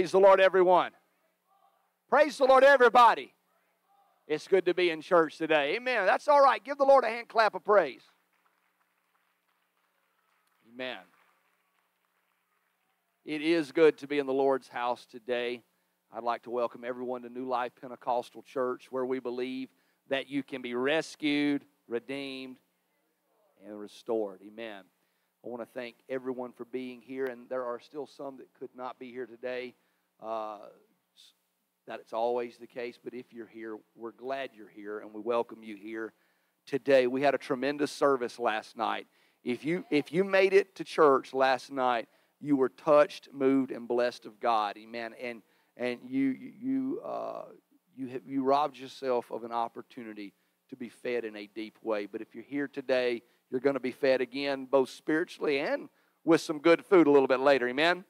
Praise the Lord, everyone. Praise the Lord, everybody. It's good to be in church today. Amen. That's all right. Give the Lord a hand clap of praise. Amen. It is good to be in the Lord's house today. I'd like to welcome everyone to New Life Pentecostal Church, where we believe that you can be rescued, redeemed, and restored. Amen. I want to thank everyone for being here, and there are still some that could not be here today. Uh, that it's always the case, but if you're here, we're glad you're here, and we welcome you here today. We had a tremendous service last night. If you if you made it to church last night, you were touched, moved, and blessed of God. Amen. And and you you uh, you have, you robbed yourself of an opportunity to be fed in a deep way. But if you're here today, you're going to be fed again, both spiritually and with some good food a little bit later. Amen.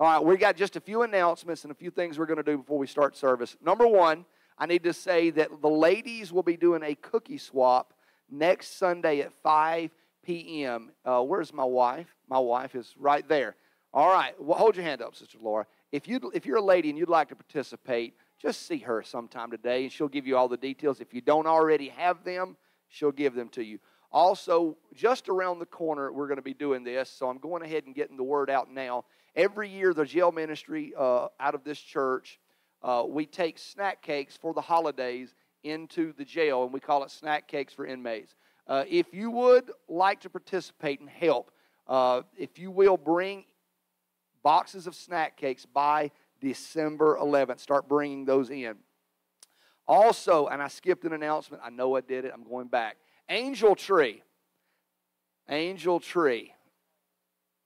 All right, we got just a few announcements and a few things we're going to do before we start service. Number one, I need to say that the ladies will be doing a cookie swap next Sunday at 5 p.m. Uh, where's my wife? My wife is right there. All right, well, hold your hand up, Sister Laura. If, you if you're a lady and you'd like to participate, just see her sometime today and she'll give you all the details. If you don't already have them, she'll give them to you. Also, just around the corner, we're going to be doing this, so I'm going ahead and getting the word out now. Every year, the jail ministry uh, out of this church, uh, we take snack cakes for the holidays into the jail, and we call it snack cakes for inmates. Uh, if you would like to participate and help, uh, if you will bring boxes of snack cakes by December 11th. Start bringing those in. Also, and I skipped an announcement. I know I did it. I'm going back. Angel Tree. Angel Tree.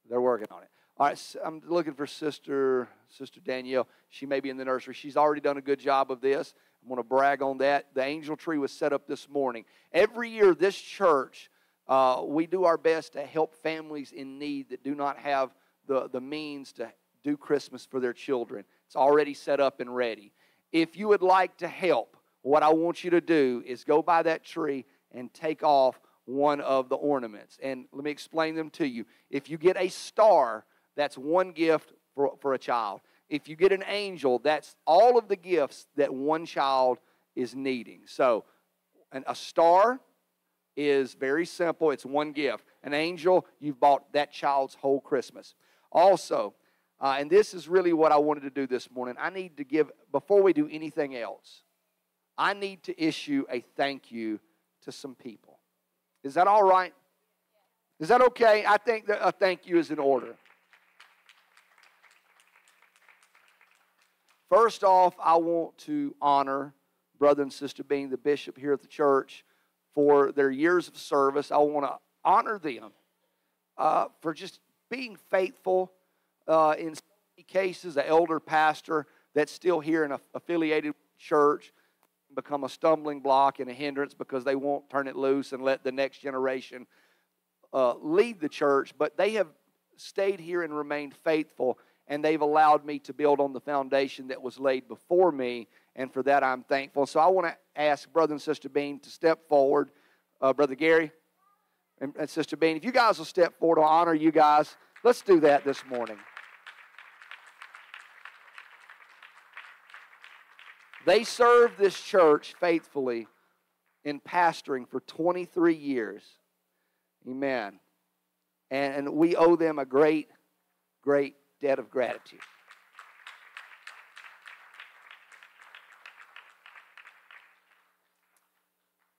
They're working on it. All right, I'm looking for Sister Sister Danielle. She may be in the nursery. She's already done a good job of this. I'm going to brag on that. The angel tree was set up this morning. Every year, this church, uh, we do our best to help families in need that do not have the, the means to do Christmas for their children. It's already set up and ready. If you would like to help, what I want you to do is go by that tree and take off one of the ornaments. And let me explain them to you. If you get a star, that's one gift for, for a child. If you get an angel, that's all of the gifts that one child is needing. So, an, a star is very simple, it's one gift. An angel, you've bought that child's whole Christmas. Also, uh, and this is really what I wanted to do this morning. I need to give, before we do anything else, I need to issue a thank you to some people. Is that all right? Is that okay? I think that a thank you is in order. First off, I want to honor brother and sister Bean the bishop here at the church for their years of service. I want to honor them uh, for just being faithful uh, in cases, an elder pastor that's still here in an affiliated church become a stumbling block and a hindrance because they won't turn it loose and let the next generation uh, lead the church. But they have stayed here and remained faithful, and they've allowed me to build on the foundation that was laid before me, and for that I'm thankful. So I want to ask Brother and Sister Bean to step forward. Uh, Brother Gary and, and Sister Bean, if you guys will step forward, I'll honor you guys. Let's do that this morning. They served this church faithfully in pastoring for 23 years. Amen. And we owe them a great, great debt of gratitude.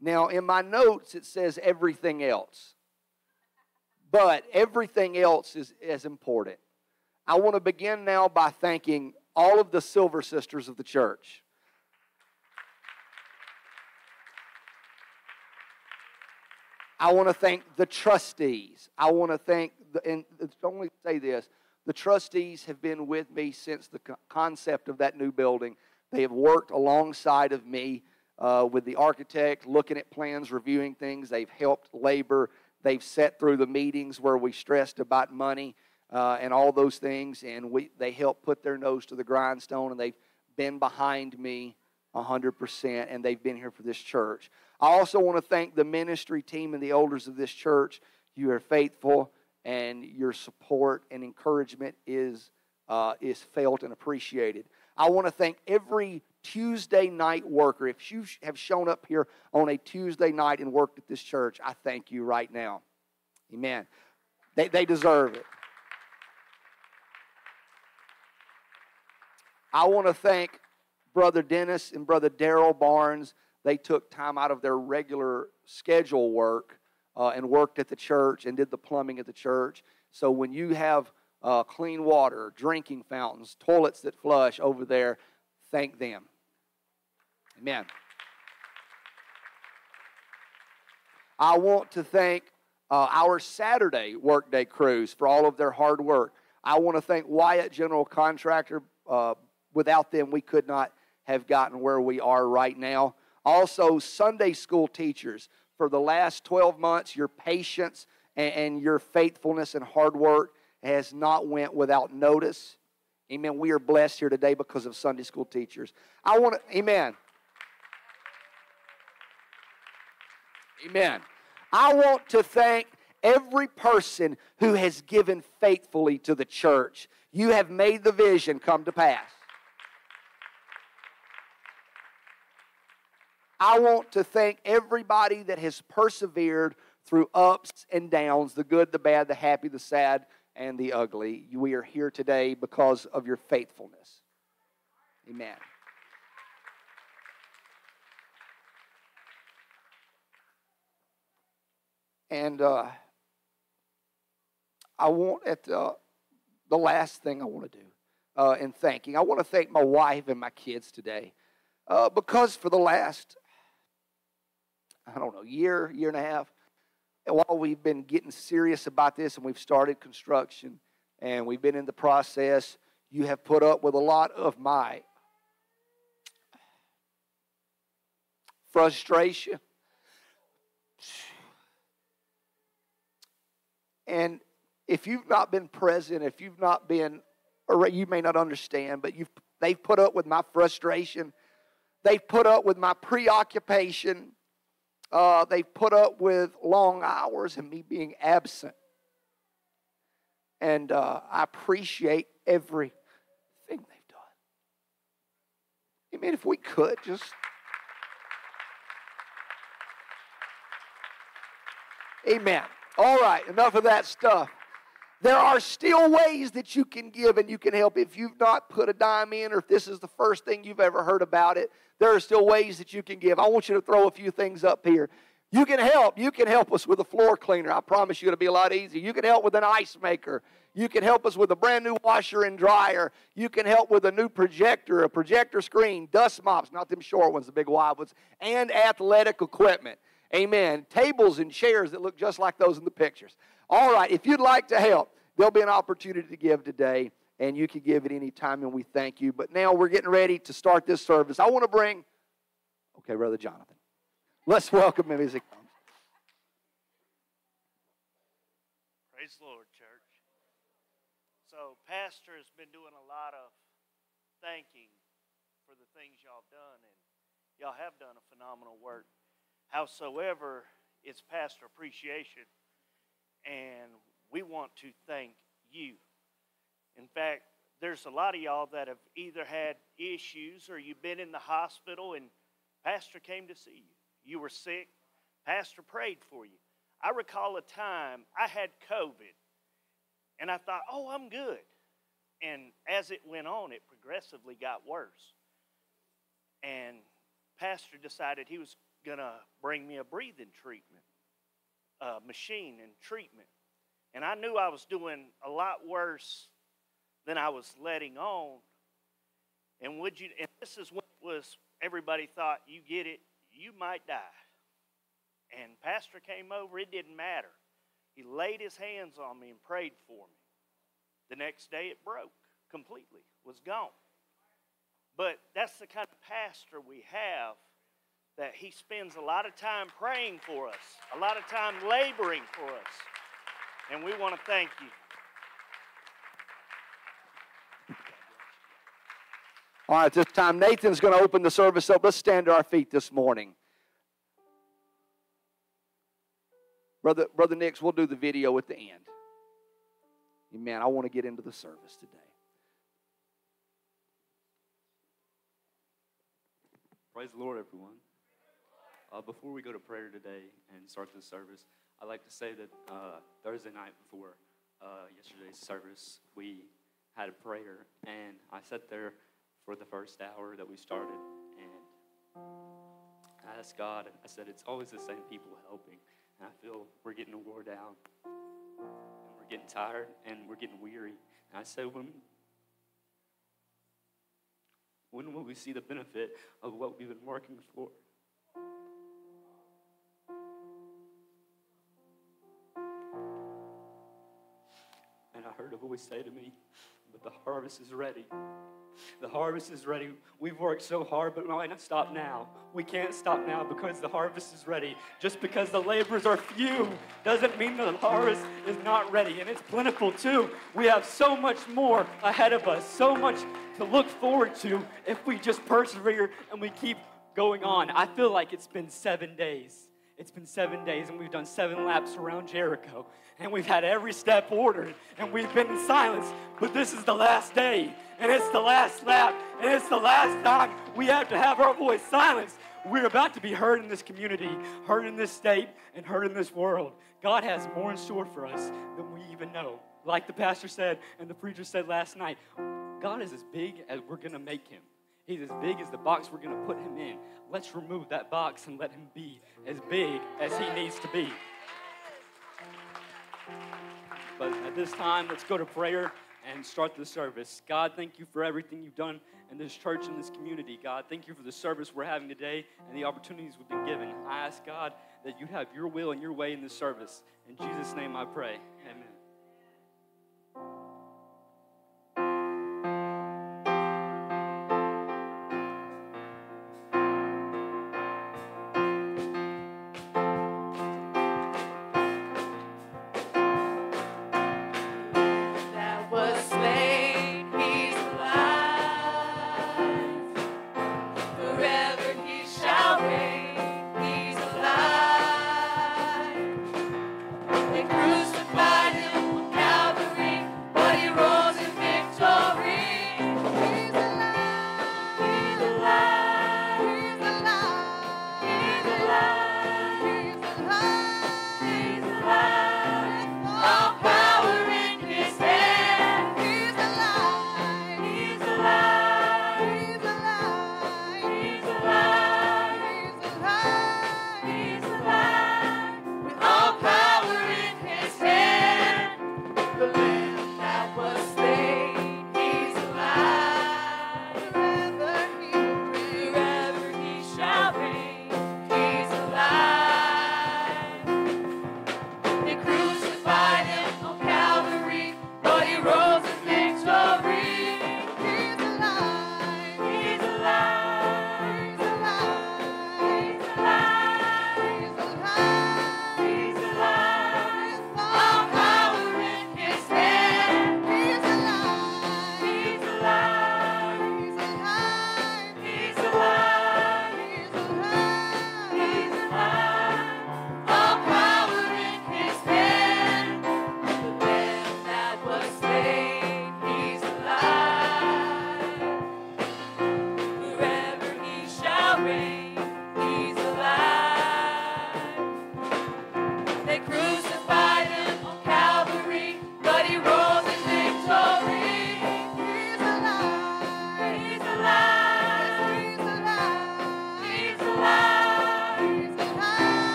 Now, in my notes, it says everything else. But everything else is as important. I want to begin now by thanking all of the silver sisters of the church. I want to thank the trustees. I want to thank, the, and only say this the trustees have been with me since the concept of that new building. They have worked alongside of me uh, with the architect, looking at plans, reviewing things. They've helped labor They've sat through the meetings where we stressed about money uh, and all those things, and we, they helped put their nose to the grindstone, and they've been behind me 100%, and they've been here for this church. I also want to thank the ministry team and the elders of this church. You are faithful, and your support and encouragement is uh, is felt and appreciated. I want to thank every Tuesday night worker. If you have shown up here on a Tuesday night and worked at this church, I thank you right now. Amen. They, they deserve it. I want to thank Brother Dennis and Brother Daryl Barnes. They took time out of their regular schedule work uh, and worked at the church and did the plumbing at the church. So when you have uh, clean water, drinking fountains, toilets that flush over there, thank them. Amen. I want to thank uh, our Saturday workday crews for all of their hard work. I want to thank Wyatt General Contractor. Uh, without them, we could not have gotten where we are right now. Also, Sunday school teachers for the last 12 months, your patience and, and your faithfulness and hard work has not went without notice. Amen. We are blessed here today because of Sunday school teachers. I want to, amen. Amen. I want to thank every person who has given faithfully to the church. You have made the vision come to pass. I want to thank everybody that has persevered through ups and downs the good, the bad, the happy, the sad, and the ugly. We are here today because of your faithfulness. Amen. And uh, I want at the, the last thing I want to do uh, in thanking, I want to thank my wife and my kids today uh, because for the last I don't know, year, year and a half. And while we've been getting serious about this and we've started construction and we've been in the process, you have put up with a lot of my frustration. And if you've not been present, if you've not been, or you may not understand, but you've, they've put up with my frustration. They've put up with my preoccupation. Uh, they put up with long hours and me being absent. And uh, I appreciate everything they've done. I mean, if we could just. Amen. All right, enough of that stuff. There are still ways that you can give and you can help. If you've not put a dime in, or if this is the first thing you've ever heard about it, there are still ways that you can give. I want you to throw a few things up here. You can help. You can help us with a floor cleaner. I promise you it'll be a lot easier. You can help with an ice maker. You can help us with a brand new washer and dryer. You can help with a new projector, a projector screen, dust mops, not them short ones, the big wide ones, and athletic equipment. Amen. Tables and chairs that look just like those in the pictures. All right, if you'd like to help, there'll be an opportunity to give today and you can give at any time, and we thank you. But now we're getting ready to start this service. I want to bring, okay, Brother Jonathan. Let's welcome him as he comes. Praise the Lord, church. So, Pastor has been doing a lot of thanking for the things y'all done, and y'all have done a phenomenal work. Howsoever, it's Pastor Appreciation, and we want to thank you in fact, there's a lot of y'all that have either had issues or you've been in the hospital and Pastor came to see you. You were sick, Pastor prayed for you. I recall a time I had COVID and I thought, oh, I'm good. And as it went on, it progressively got worse. And Pastor decided he was going to bring me a breathing treatment, a machine and treatment. And I knew I was doing a lot worse than I was letting on. And would you? And this is what was everybody thought you get it, you might die. And Pastor came over. It didn't matter. He laid his hands on me and prayed for me. The next day, it broke completely, was gone. But that's the kind of pastor we have that he spends a lot of time praying for us, a lot of time laboring for us. And we want to thank you. All right, this time Nathan's going to open the service up. Let's stand to our feet this morning. Brother, Brother Nix, we'll do the video at the end. Amen. I want to get into the service today. Praise the Lord, everyone. Uh, before we go to prayer today and start the service, I'd like to say that uh, Thursday night before uh, yesterday's service, we had a prayer, and I sat there for the first hour that we started, and I asked God, and I said, It's always the same people helping, and I feel we're getting wore down, and we're getting tired, and we're getting weary. And I said, When when will we see the benefit of what we've been working for? And I heard a voice say to me, The harvest is ready. The harvest is ready. We've worked so hard, but why not stop now? We can't stop now because the harvest is ready. Just because the laborers are few doesn't mean that the harvest is not ready, and it's plentiful too. We have so much more ahead of us, so much to look forward to if we just persevere and we keep going on. I feel like it's been seven days. It's been seven days, and we've done seven laps around Jericho, and we've had every step ordered, and we've been in silence. But this is the last day, and it's the last lap, and it's the last time we have to have our voice silenced. We're about to be heard in this community, heard in this state, and heard in this world. God has more in store for us than we even know. Like the pastor said, and the preacher said last night, God is as big as we're going to make him. He's as big as the box we're going to put him in. Let's remove that box and let him be as big as he needs to be. But at this time, let's go to prayer and start the service. God, thank you for everything you've done in this church and this community. God, thank you for the service we're having today and the opportunities we've been given. I ask God that you'd have your will and your way in this service. In Jesus' name I pray. Amen.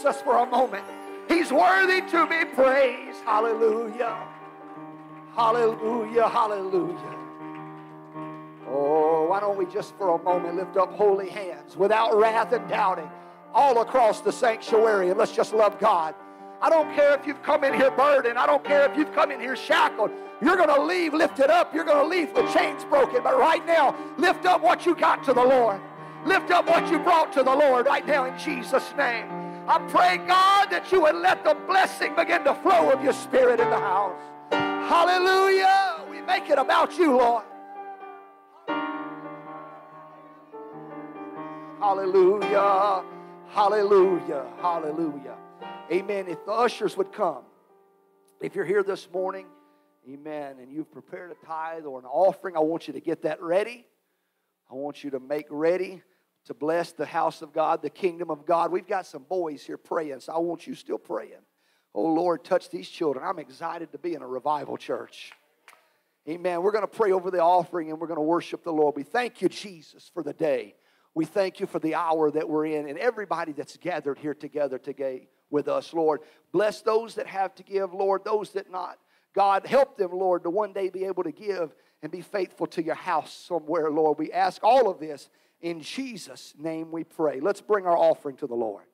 Jesus for a moment. He's worthy to be praised. Hallelujah. Hallelujah. Hallelujah. Oh, why don't we just for a moment lift up holy hands without wrath and doubting all across the sanctuary and let's just love God. I don't care if you've come in here burdened. I don't care if you've come in here shackled. You're going to leave lifted up. You're going to leave the chains broken. But right now, lift up what you got to the Lord. Lift up what you brought to the Lord right now in Jesus' name. I pray, God, that you would let the blessing begin to flow of your spirit in the house. Hallelujah. We make it about you, Lord. Hallelujah. Hallelujah. Hallelujah. Amen. If the ushers would come, if you're here this morning, amen, and you've prepared a tithe or an offering, I want you to get that ready. I want you to make ready to bless the house of God, the kingdom of God. We've got some boys here praying, so I want you still praying. Oh Lord, touch these children. I'm excited to be in a revival church. Amen. We're going to pray over the offering and we're going to worship the Lord. We thank you, Jesus, for the day. We thank you for the hour that we're in and everybody that's gathered here together today with us, Lord. Bless those that have to give, Lord, those that not. God, help them, Lord, to one day be able to give and be faithful to your house somewhere, Lord. We ask all of this in Jesus' name we pray. Let's bring our offering to the Lord.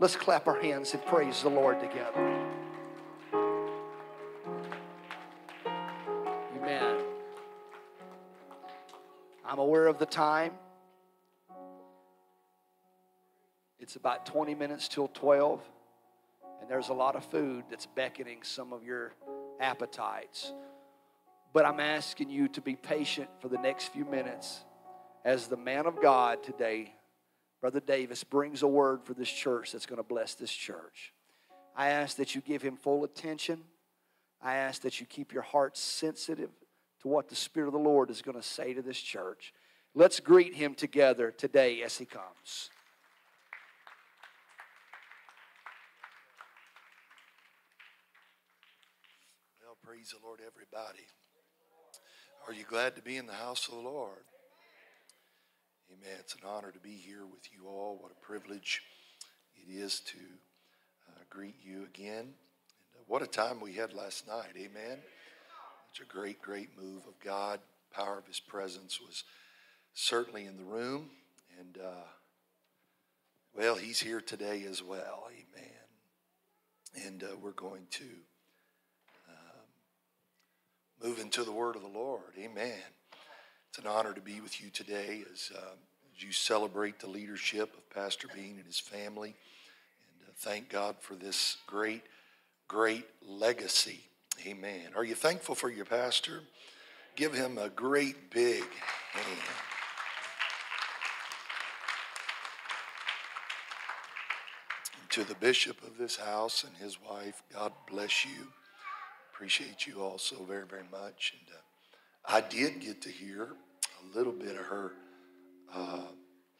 Let's clap our hands and praise the Lord together. Amen. I'm aware of the time. It's about 20 minutes till 12, and there's a lot of food that's beckoning some of your appetites. But I'm asking you to be patient for the next few minutes as the man of God today, Brother Davis, brings a word for this church that's going to bless this church. I ask that you give him full attention. I ask that you keep your heart sensitive to what the Spirit of the Lord is going to say to this church. Let's greet him together today as he comes. Well, praise the Lord, everybody. Are you glad to be in the house of the Lord? Amen. It's an honor to be here with you all. What a privilege it is to uh, greet you again. And uh, what a time we had last night. Amen. Such a great, great move of God. Power of His presence was certainly in the room. And, uh, well, He's here today as well. Amen. And uh, we're going to move into the word of the Lord. Amen. It's an honor to be with you today as, uh, as you celebrate the leadership of Pastor Bean and his family. And uh, thank God for this great, great legacy. Amen. Are you thankful for your pastor? Give him a great big hand. To the bishop of this house and his wife, God bless you appreciate you all so very, very much. And uh, I did get to hear a little bit of her, uh,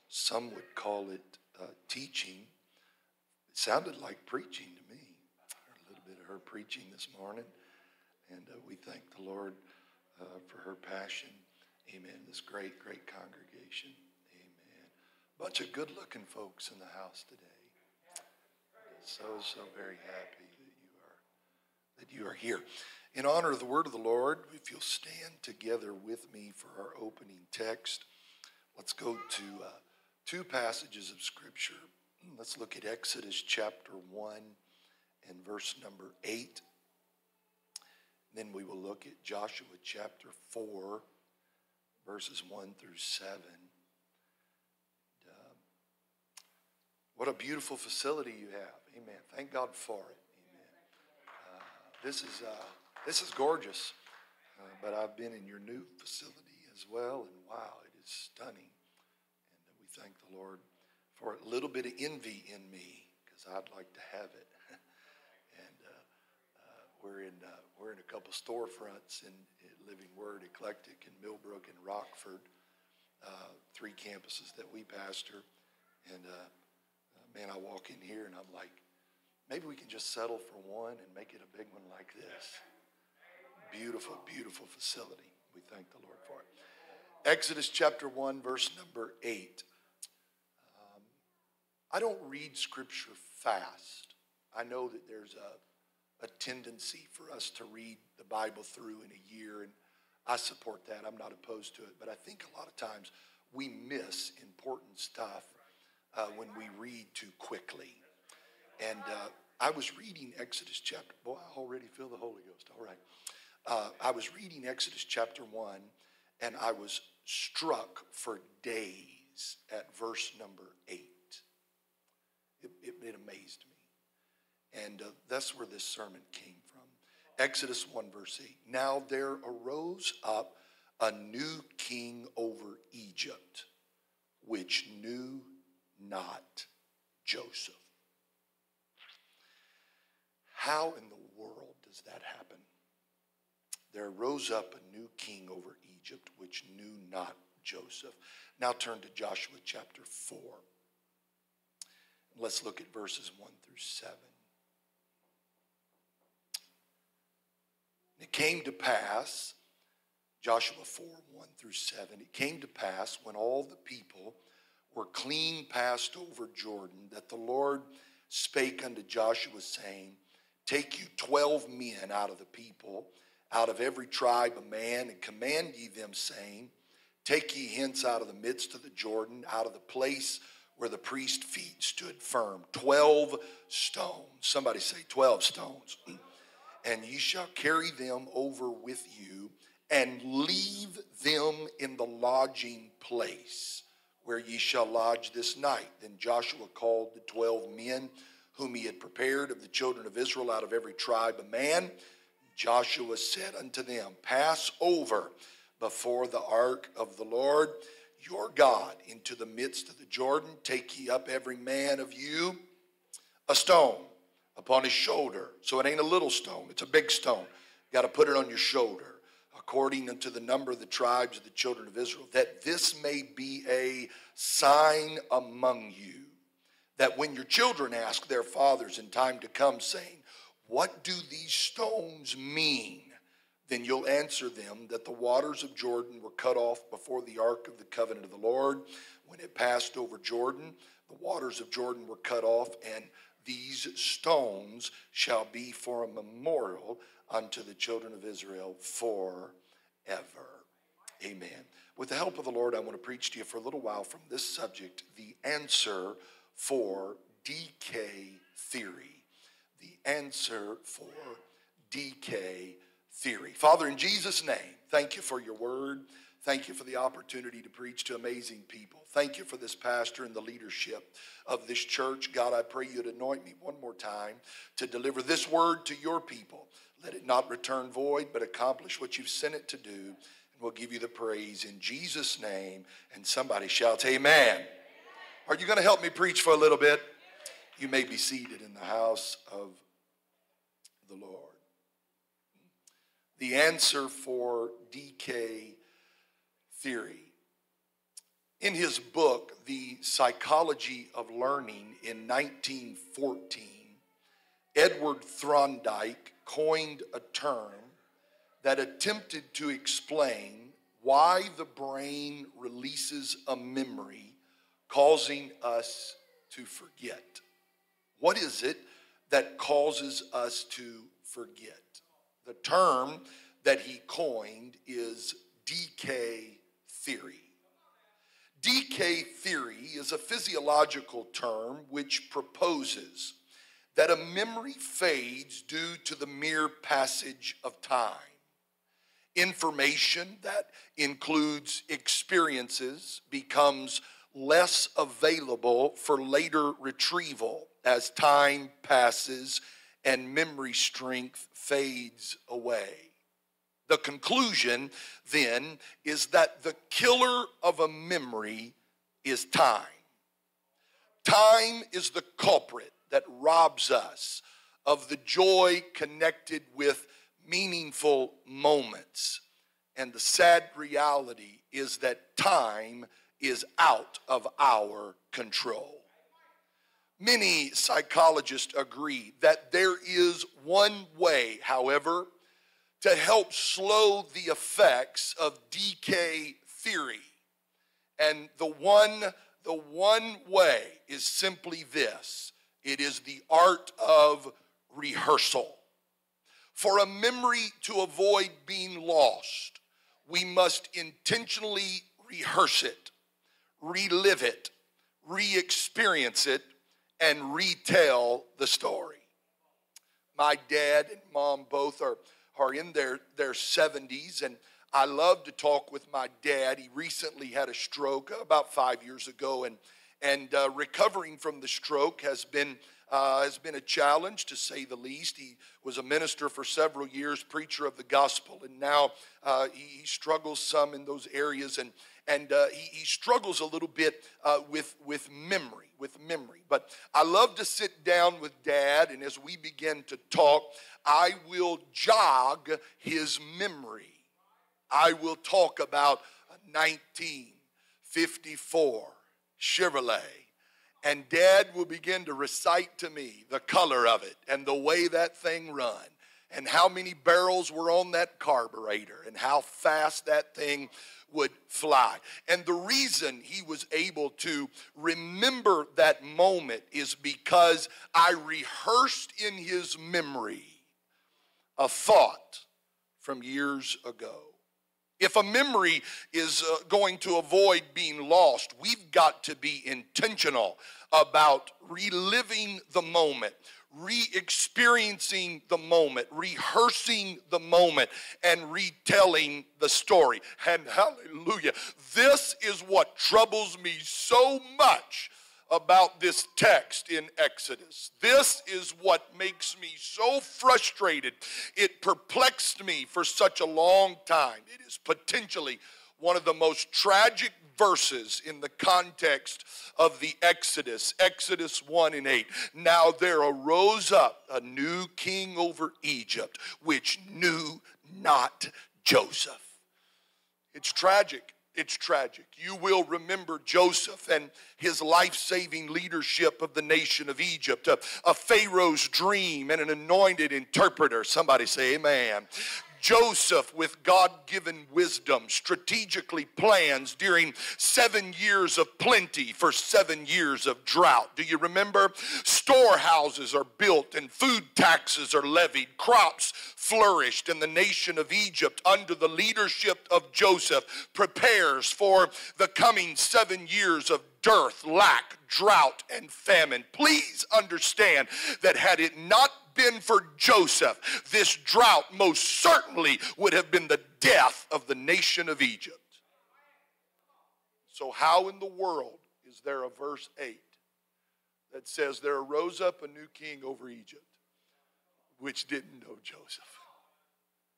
some would call it uh, teaching. It sounded like preaching to me. A little bit of her preaching this morning. And uh, we thank the Lord uh, for her passion. Amen. This great, great congregation. Amen. Bunch of good looking folks in the house today. So, so very happy that you are, that you are here. In honor of the word of the Lord, if you'll stand together with me for our opening text, let's go to uh, two passages of Scripture. Let's look at Exodus chapter 1 and verse number 8. Then we will look at Joshua chapter 4, verses 1 through 7. And, uh, what a beautiful facility you have. Amen. Thank God for it. Amen. This is, uh, this is gorgeous, uh, but I've been in your new facility as well, and wow, it is stunning. And we thank the Lord for a little bit of envy in me, because I'd like to have it. and uh, uh, we're in uh, we're in a couple storefronts in, in Living Word Eclectic in Millbrook and Rockford, uh, three campuses that we pastor, and uh, man, I walk in here and I'm like, maybe we can just settle for one and make it a big one like this. Beautiful, beautiful facility. We thank the Lord for it. Exodus chapter 1, verse number 8. Um, I don't read scripture fast. I know that there's a, a tendency for us to read the Bible through in a year, and I support that. I'm not opposed to it. But I think a lot of times we miss important stuff uh, when we read too quickly. And uh, I was reading Exodus chapter, boy, I already feel the Holy Ghost. All right. Uh, I was reading Exodus chapter 1, and I was struck for days at verse number 8. It, it, it amazed me. And uh, that's where this sermon came from. Exodus 1, verse 8. Now there arose up a new king over Egypt, which knew not Joseph. How in the world does that happen? There rose up a new king over Egypt, which knew not Joseph. Now turn to Joshua chapter 4. Let's look at verses 1 through 7. It came to pass, Joshua 4 1 through 7, it came to pass when all the people were clean passed over Jordan that the Lord spake unto Joshua, saying, Take you twelve men out of the people, out of every tribe a man, and command ye them, saying, Take ye hence out of the midst of the Jordan, out of the place where the priest's feet stood firm, twelve stones. Somebody say, Twelve stones. and ye shall carry them over with you, and leave them in the lodging place where ye shall lodge this night. Then Joshua called the twelve men whom he had prepared of the children of Israel out of every tribe a man. Joshua said unto them, Pass over before the ark of the Lord your God into the midst of the Jordan. Take ye up every man of you a stone upon his shoulder. So it ain't a little stone, it's a big stone. You got to put it on your shoulder according unto the number of the tribes of the children of Israel, that this may be a sign among you, that when your children ask their fathers in time to come, saying, What do these stones mean? Then you'll answer them that the waters of Jordan were cut off before the ark of the covenant of the Lord. When it passed over Jordan, the waters of Jordan were cut off, and these stones shall be for a memorial unto the children of Israel forever. Amen. With the help of the Lord, I want to preach to you for a little while from this subject the answer for decay theory. The answer for decay theory. Father, in Jesus' name, thank you for your word. Thank you for the opportunity to preach to amazing people. Thank you for this pastor and the leadership of this church. God, I pray you'd anoint me one more time to deliver this word to your people. Let it not return void, but accomplish what you've sent it to do. And we'll give you the praise in Jesus' name. And somebody shouts, Amen. Are you going to help me preach for a little bit? You may be seated in the house of the Lord. The answer for decay theory. In his book, The Psychology of Learning in 1914, Edward Thorndike coined a term that attempted to explain why the brain releases a memory causing us to forget. What is it that causes us to forget? The term that he coined is decay theory. Decay theory is a physiological term which proposes that a memory fades due to the mere passage of time. Information that includes experiences becomes less available for later retrieval as time passes and memory strength fades away. The conclusion then is that the killer of a memory is time. Time is the culprit that robs us of the joy connected with meaningful moments. And the sad reality is that time is out of our control. Many psychologists agree that there is one way, however, to help slow the effects of decay theory. And the one, the one way is simply this it is the art of rehearsal. For a memory to avoid being lost, we must intentionally rehearse it, relive it, re experience it, and retell the story. My dad and mom both are, are in their, their 70s, and I love to talk with my dad. He recently had a stroke about five years ago, and, and uh, recovering from the stroke has been uh, has been a challenge to say the least. He was a minister for several years, preacher of the gospel, and now uh, he, he, struggles some in those areas, and and uh, he, he, struggles a little bit uh, with with memory, with memory. But I love to sit down with Dad, and as we begin to talk, I will jog his memory. I will talk about 1954 Chevrolet and dad will begin to recite to me the color of it and the way that thing run and how many barrels were on that carburetor and how fast that thing would fly. And the reason he was able to remember that moment is because I rehearsed in his memory a thought from years ago. If a memory is uh, going to avoid being lost, we've got to be intentional about reliving the moment, re experiencing the moment, rehearsing the moment, and retelling the story. And hallelujah, this is what troubles me so much about this text in Exodus. This is what makes me so frustrated. It perplexed me for such a long time. It is potentially one of the most tragic verses in the context of the Exodus, Exodus 1 and 8. Now there arose up a new king over Egypt, which knew not Joseph. It's tragic it's tragic. You will remember Joseph and his life saving leadership of the nation of Egypt, a, a, Pharaoh's dream and an anointed interpreter. Somebody say, Amen. Joseph, with God given wisdom, strategically plans during seven years of plenty for seven years of drought. Do you remember? Storehouses are built and food taxes are levied. Crops flourished, and the nation of Egypt, under the leadership of Joseph, prepares for the coming seven years of dearth, lack, drought, and famine. Please understand that had it not been for Joseph, this drought most certainly would have been the death of the nation of Egypt. So, how in the world is there a verse 8 that says, There arose up a new king over Egypt, which didn't know Joseph?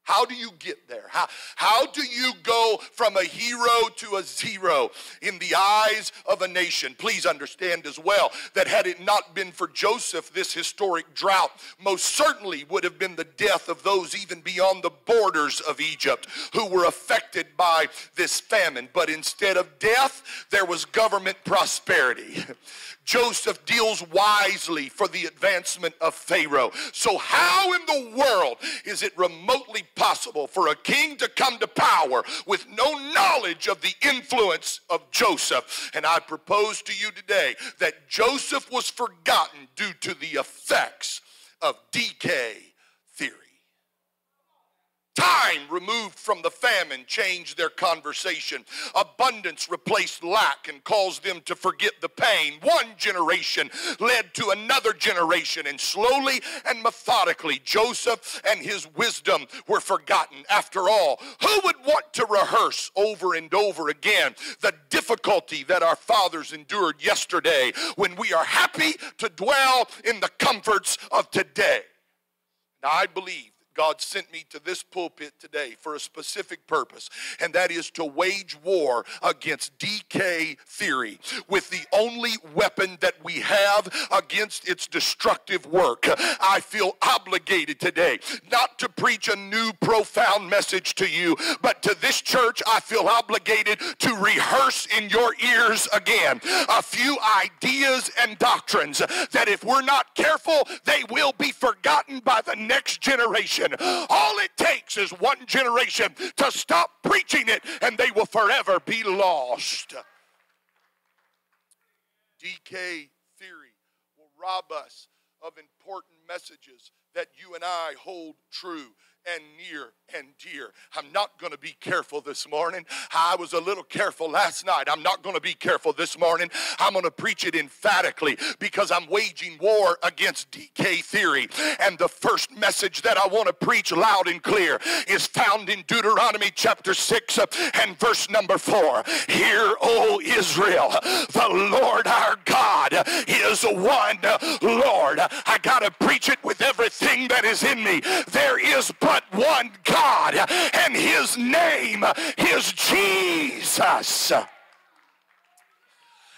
How do you get there? How, how do you go from a hero to a zero in the eyes of a nation? Please understand as well that had it not been for Joseph, this historic drought most certainly would have been the death of those even beyond the borders of Egypt who were affected by this famine. But instead of death, there was government prosperity. Joseph deals wisely for the advancement of Pharaoh. So, how in the world is it remotely possible for a king to come to power with no knowledge of the influence of Joseph? And I propose to you today that Joseph was forgotten due to the effects of decay Time removed from the famine changed their conversation. Abundance replaced lack and caused them to forget the pain. One generation led to another generation, and slowly and methodically, Joseph and his wisdom were forgotten. After all, who would want to rehearse over and over again the difficulty that our fathers endured yesterday when we are happy to dwell in the comforts of today? Now, I believe God sent me to this pulpit today for a specific purpose, and that is to wage war against decay theory with the only weapon that we have against its destructive work. I feel obligated today not to preach a new profound message to you, but to this church, I feel obligated to rehearse in your ears again a few ideas and doctrines that if we're not careful, they will be forgotten by the next generation. All it takes is one generation to stop preaching it, and they will forever be lost. decay theory will rob us of important messages that you and I hold true and near and dear. I'm not going to be careful this morning. I was a little careful last night. I'm not going to be careful this morning. I'm going to preach it emphatically because I'm waging war against decay theory. And the first message that I want to preach loud and clear is found in Deuteronomy chapter 6 and verse number 4. Hear, O Israel, the Lord our God is one Lord. I got to preach it with everything that is in me. There is but one God, and his name is Jesus.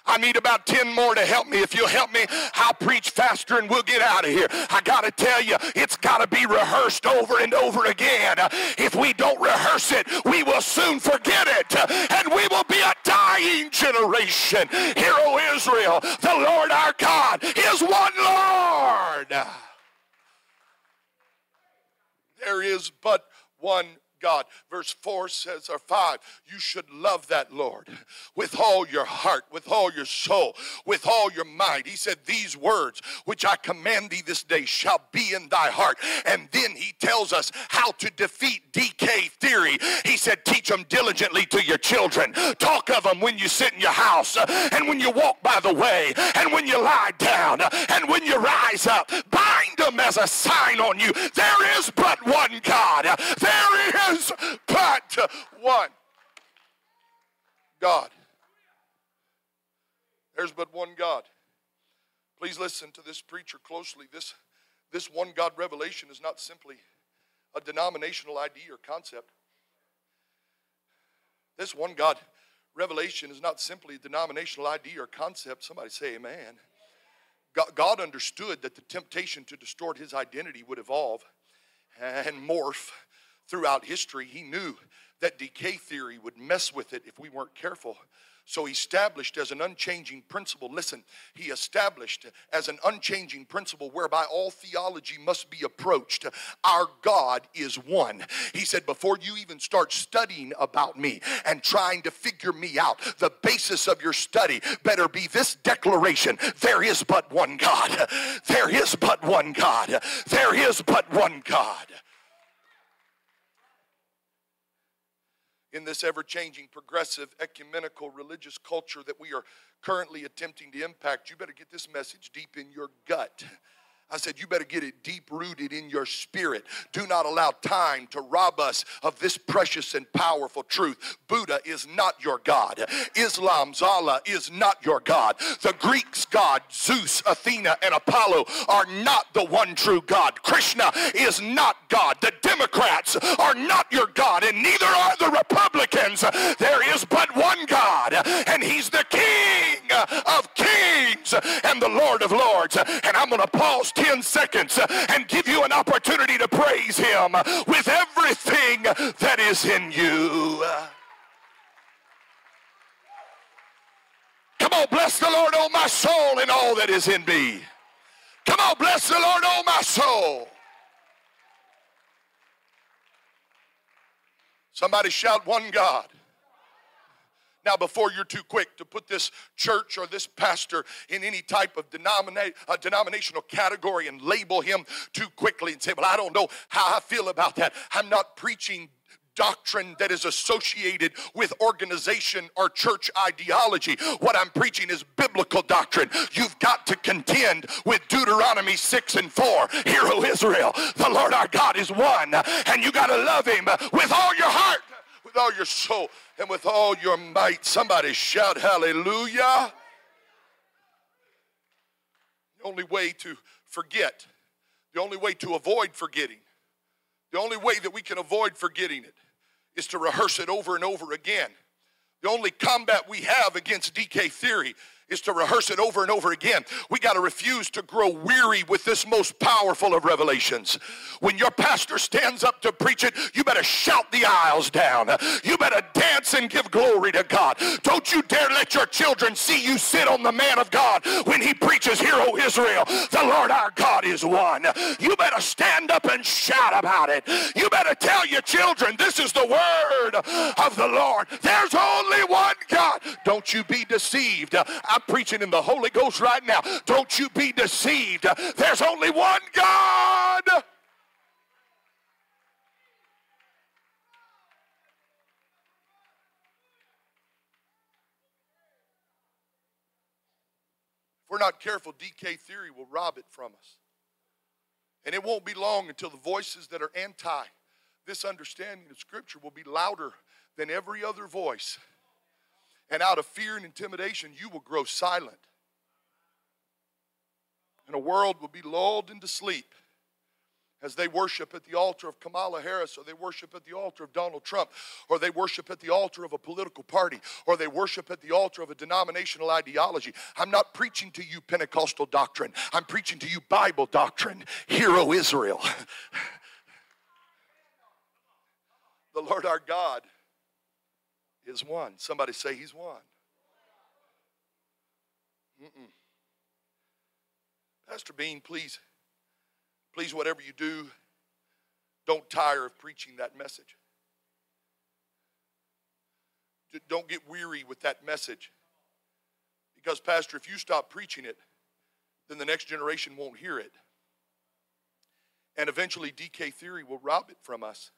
I need about 10 more to help me. If you'll help me, I'll preach faster and we'll get out of here. I got to tell you, it's got to be rehearsed over and over again. If we don't rehearse it, we will soon forget it and we will be a dying generation. Hear, O Israel, the Lord our God is one Lord. There is but one God. Verse 4 says, or 5, you should love that Lord with all your heart, with all your soul, with all your mind. He said, These words which I command thee this day shall be in thy heart. And then he tells us how to defeat decay theory. He said, Teach them diligently to your children. Talk of them when you sit in your house, and when you walk by the way, and when you lie down, and when you rise up. Bind them as a sign on you. There is but one God. There is but one God. There's but one God. Please listen to this preacher closely. This, this one God revelation is not simply a denominational idea or concept. This one God revelation is not simply a denominational idea or concept. Somebody say amen. God understood that the temptation to distort his identity would evolve and morph throughout history. He knew that decay theory would mess with it if we weren't careful. So he established as an unchanging principle, listen, he established as an unchanging principle whereby all theology must be approached. Our God is one. He said, before you even start studying about me and trying to figure me out, the basis of your study better be this declaration there is but one God. There is but one God. There is but one God. In this ever changing, progressive, ecumenical religious culture that we are currently attempting to impact, you better get this message deep in your gut. I said, you better get it deep rooted in your spirit. Do not allow time to rob us of this precious and powerful truth. Buddha is not your God. Islam's Allah is not your God. The Greeks' God, Zeus, Athena, and Apollo, are not the one true God. Krishna is not God. The Democrats are not your God, and neither are the Republicans. There is but one God, and He's the King of kings Uh, and the Lord of lords. Uh, and I'm going to pause 10 seconds uh, and give you an opportunity to praise him with everything that is in you. Come on, bless the Lord, oh my soul, and all that is in me. Come on, bless the Lord, oh my soul. Somebody shout one God. Now, before you're too quick to put this church or this pastor in any type of denomina- uh, denominational category and label him too quickly and say, Well, I don't know how I feel about that. I'm not preaching doctrine that is associated with organization or church ideology. What I'm preaching is biblical doctrine. You've got to contend with Deuteronomy 6 and 4. Hear, O Israel, the Lord our God is one, and you got to love him with all your heart with all your soul and with all your might. Somebody shout hallelujah. The only way to forget, the only way to avoid forgetting, The only way that we can avoid forgetting it is to rehearse it over and over again. The only combat we have against decay theory is to rehearse it over and over again. We got to refuse to grow weary with this most powerful of revelations. When your pastor stands up to preach it, you better shout the aisles down. You better dance and give glory to God. Don't you dare let your children see you sit on the man of God when he preaches, Hear, O Israel, the Lord our God is one. You better stand up and shout about it. You better tell your children, This is the word of the Lord. There's only one God. Don't you be deceived. I'm preaching in the Holy Ghost right now. Don't you be deceived. There's only one God. If we're not careful, decay theory will rob it from us. And it won't be long until the voices that are anti this understanding of Scripture will be louder than every other voice. And out of fear and intimidation, you will grow silent. And a world will be lulled into sleep as they worship at the altar of Kamala Harris, or they worship at the altar of Donald Trump, or they worship at the altar of a political party, or they worship at the altar of a denominational ideology. I'm not preaching to you Pentecostal doctrine, I'm preaching to you Bible doctrine. Hear, O Israel. the Lord our God is one. Somebody say he's one. Mm-mm. Pastor Bean, please, please, whatever you do, don't tire of preaching that message. Don't get weary with that message. Because, Pastor, if you stop preaching it, then the next generation won't hear it. And eventually, decay theory will rob it from us.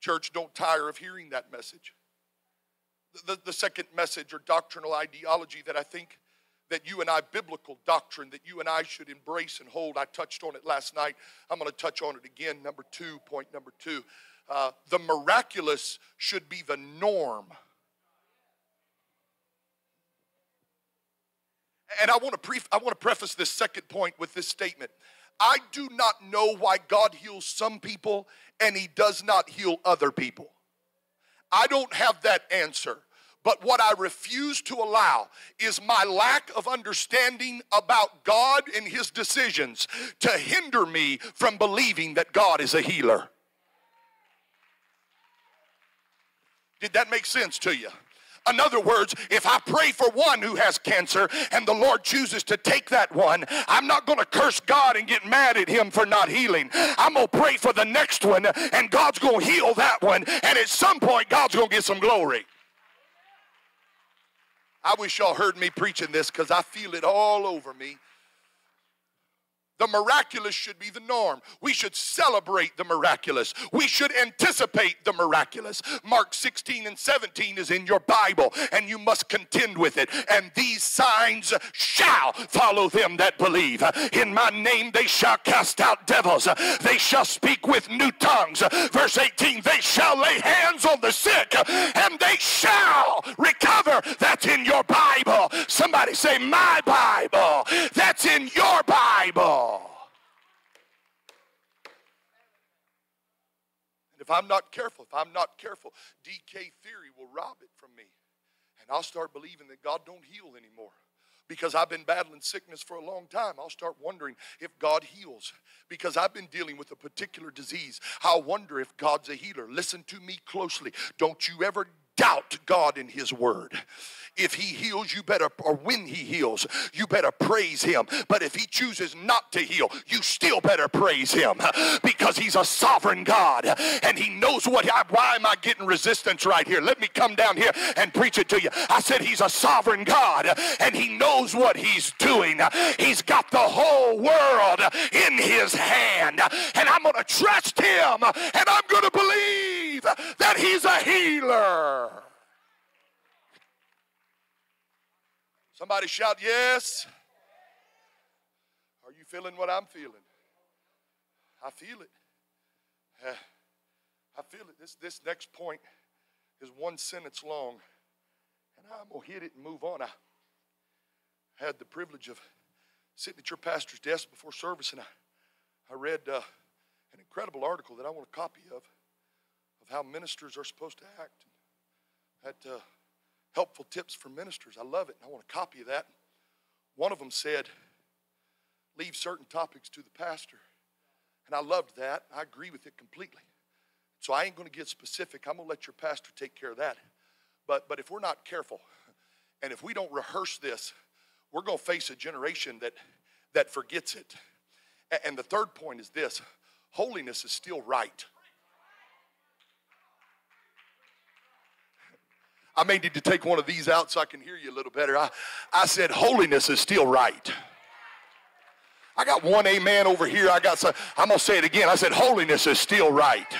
Church, don't tire of hearing that message the, the second message or doctrinal ideology that I think that you and I, biblical doctrine that you and I should embrace and hold. I touched on it last night. I'm going to touch on it again. Number two, point number two. Uh, the miraculous should be the norm. And I want to pre- I want to preface this second point with this statement. I do not know why God heals some people and he does not heal other people. I don't have that answer. But what I refuse to allow is my lack of understanding about God and His decisions to hinder me from believing that God is a healer. Did that make sense to you? In other words, if I pray for one who has cancer and the Lord chooses to take that one, I'm not going to curse God and get mad at him for not healing. I'm going to pray for the next one and God's going to heal that one. And at some point, God's going to get some glory. I wish y'all heard me preaching this because I feel it all over me. The miraculous should be the norm. We should celebrate the miraculous. We should anticipate the miraculous. Mark 16 and 17 is in your Bible, and you must contend with it. And these signs shall follow them that believe. In my name they shall cast out devils, they shall speak with new tongues. Verse 18 they shall lay hands on the sick, and they shall recover. That's in your Bible. Somebody say, My Bible. That's in your Bible. And if I'm not careful, if I'm not careful, decay theory will rob it from me. And I'll start believing that God don't heal anymore because I've been battling sickness for a long time. I'll start wondering if God heals because I've been dealing with a particular disease. I'll wonder if God's a healer. Listen to me closely. Don't you ever doubt God in His Word. If He heals, you better, or when He heals, you better praise Him. But if He chooses not to heal, you still better praise Him because He's a sovereign God and He knows what. Why am I getting resistance right here? Let me come down here and preach it to you. I said He's a sovereign God and He knows what He's doing. He's got the whole world in His hand, and I'm going to trust Him and I'm going to believe that He's a healer. Somebody shout, Yes. Are you feeling what I'm feeling? I feel it. I feel it. This, this next point is one sentence long, and I'm going to hit it and move on. I had the privilege of sitting at your pastor's desk before service, and I, I read uh, an incredible article that I want a copy of, of how ministers are supposed to act. Had uh, helpful tips for ministers. I love it, and I want a copy of that. One of them said, leave certain topics to the pastor. And I loved that. I agree with it completely. So I ain't going to get specific. I'm going to let your pastor take care of that. But, but if we're not careful, and if we don't rehearse this, we're going to face a generation that, that forgets it. And the third point is this holiness is still right. I may need to take one of these out so I can hear you a little better. I, I said, holiness is still right. I got one amen over here. I got some, I'm going to say it again. I said, holiness is still right.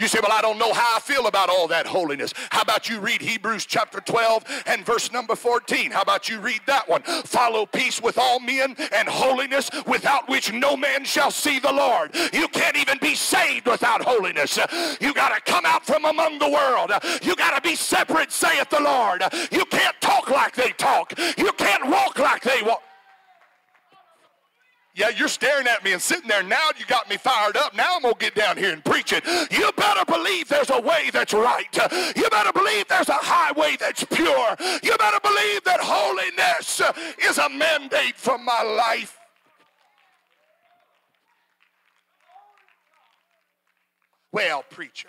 You say, Well, I don't know how I feel about all that holiness. How about you read Hebrews chapter 12 and verse number 14? How about you read that one? Follow peace with all men and holiness without which no man shall see the Lord. You can't even be saved without holiness. You got to come out from among the world. You got to be separate, saith the Lord. You can't talk like they talk. You can't walk like they walk. Yeah, you're staring at me and sitting there. Now you got me fired up. Now I'm going to get down here and preach it. You better believe there's a way that's right. You better believe there's a highway that's pure. You better believe that holiness is a mandate for my life. Well, preacher.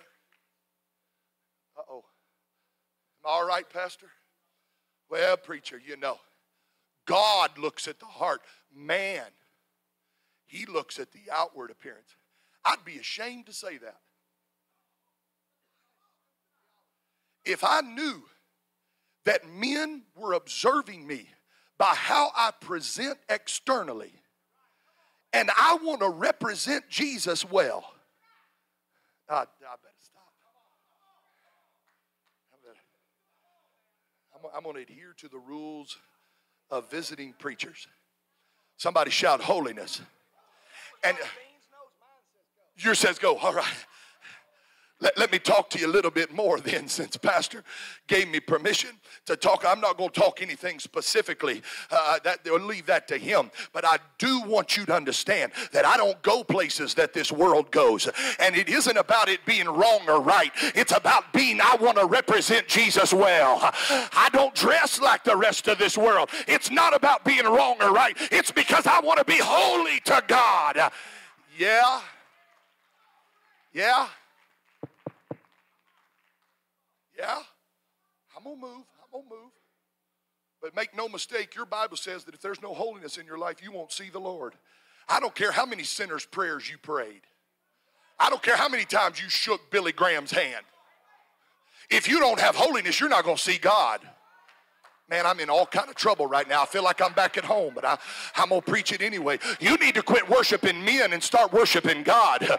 Uh oh. Am I all right, Pastor? Well, preacher, you know, God looks at the heart. Man he looks at the outward appearance. I'd be ashamed to say that. If I knew that men were observing me by how I present externally, and I want to represent Jesus well, I, I better stop. I I'm going to adhere to the rules of visiting preachers. Somebody shout holiness. And yours says go. All right. Let, let me talk to you a little bit more then, since Pastor gave me permission to talk. I'm not going to talk anything specifically. Uh, that will leave that to him. But I do want you to understand that I don't go places that this world goes, and it isn't about it being wrong or right. It's about being. I want to represent Jesus well. I don't dress like the rest of this world. It's not about being wrong or right. It's because I want to be holy to God. Yeah. Yeah. Yeah, I'm going to move. I'm going to move. But make no mistake, your Bible says that if there's no holiness in your life, you won't see the Lord. I don't care how many sinners' prayers you prayed. I don't care how many times you shook Billy Graham's hand. If you don't have holiness, you're not going to see God man, I'm in all kind of trouble right now. I feel like I'm back at home, but I, I'm going to preach it anyway. You need to quit worshiping men and start worshiping God.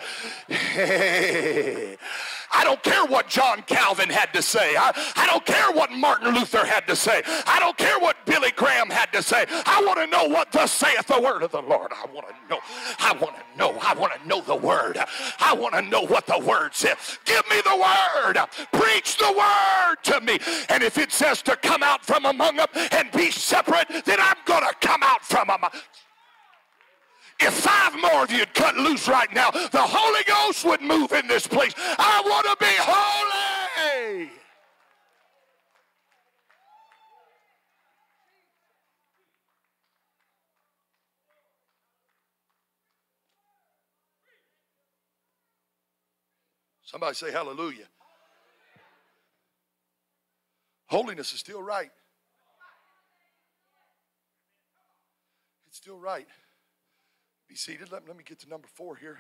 I don't care what John Calvin had to say. I, I don't care what Martin Luther had to say. I don't care what Billy Graham had to say. I want to know what thus saith the word of the Lord. I want to know. I want to know. I want to know the word. I want to know what the word says. Give me the word. Preach the word to me. And if it says to come out from among among them and be separate, then I'm going to come out from them. If five more of you cut loose right now, the Holy Ghost would move in this place. I want to be holy. Somebody say hallelujah. Holiness is still right. Still right. Be seated. Let, let me get to number four here.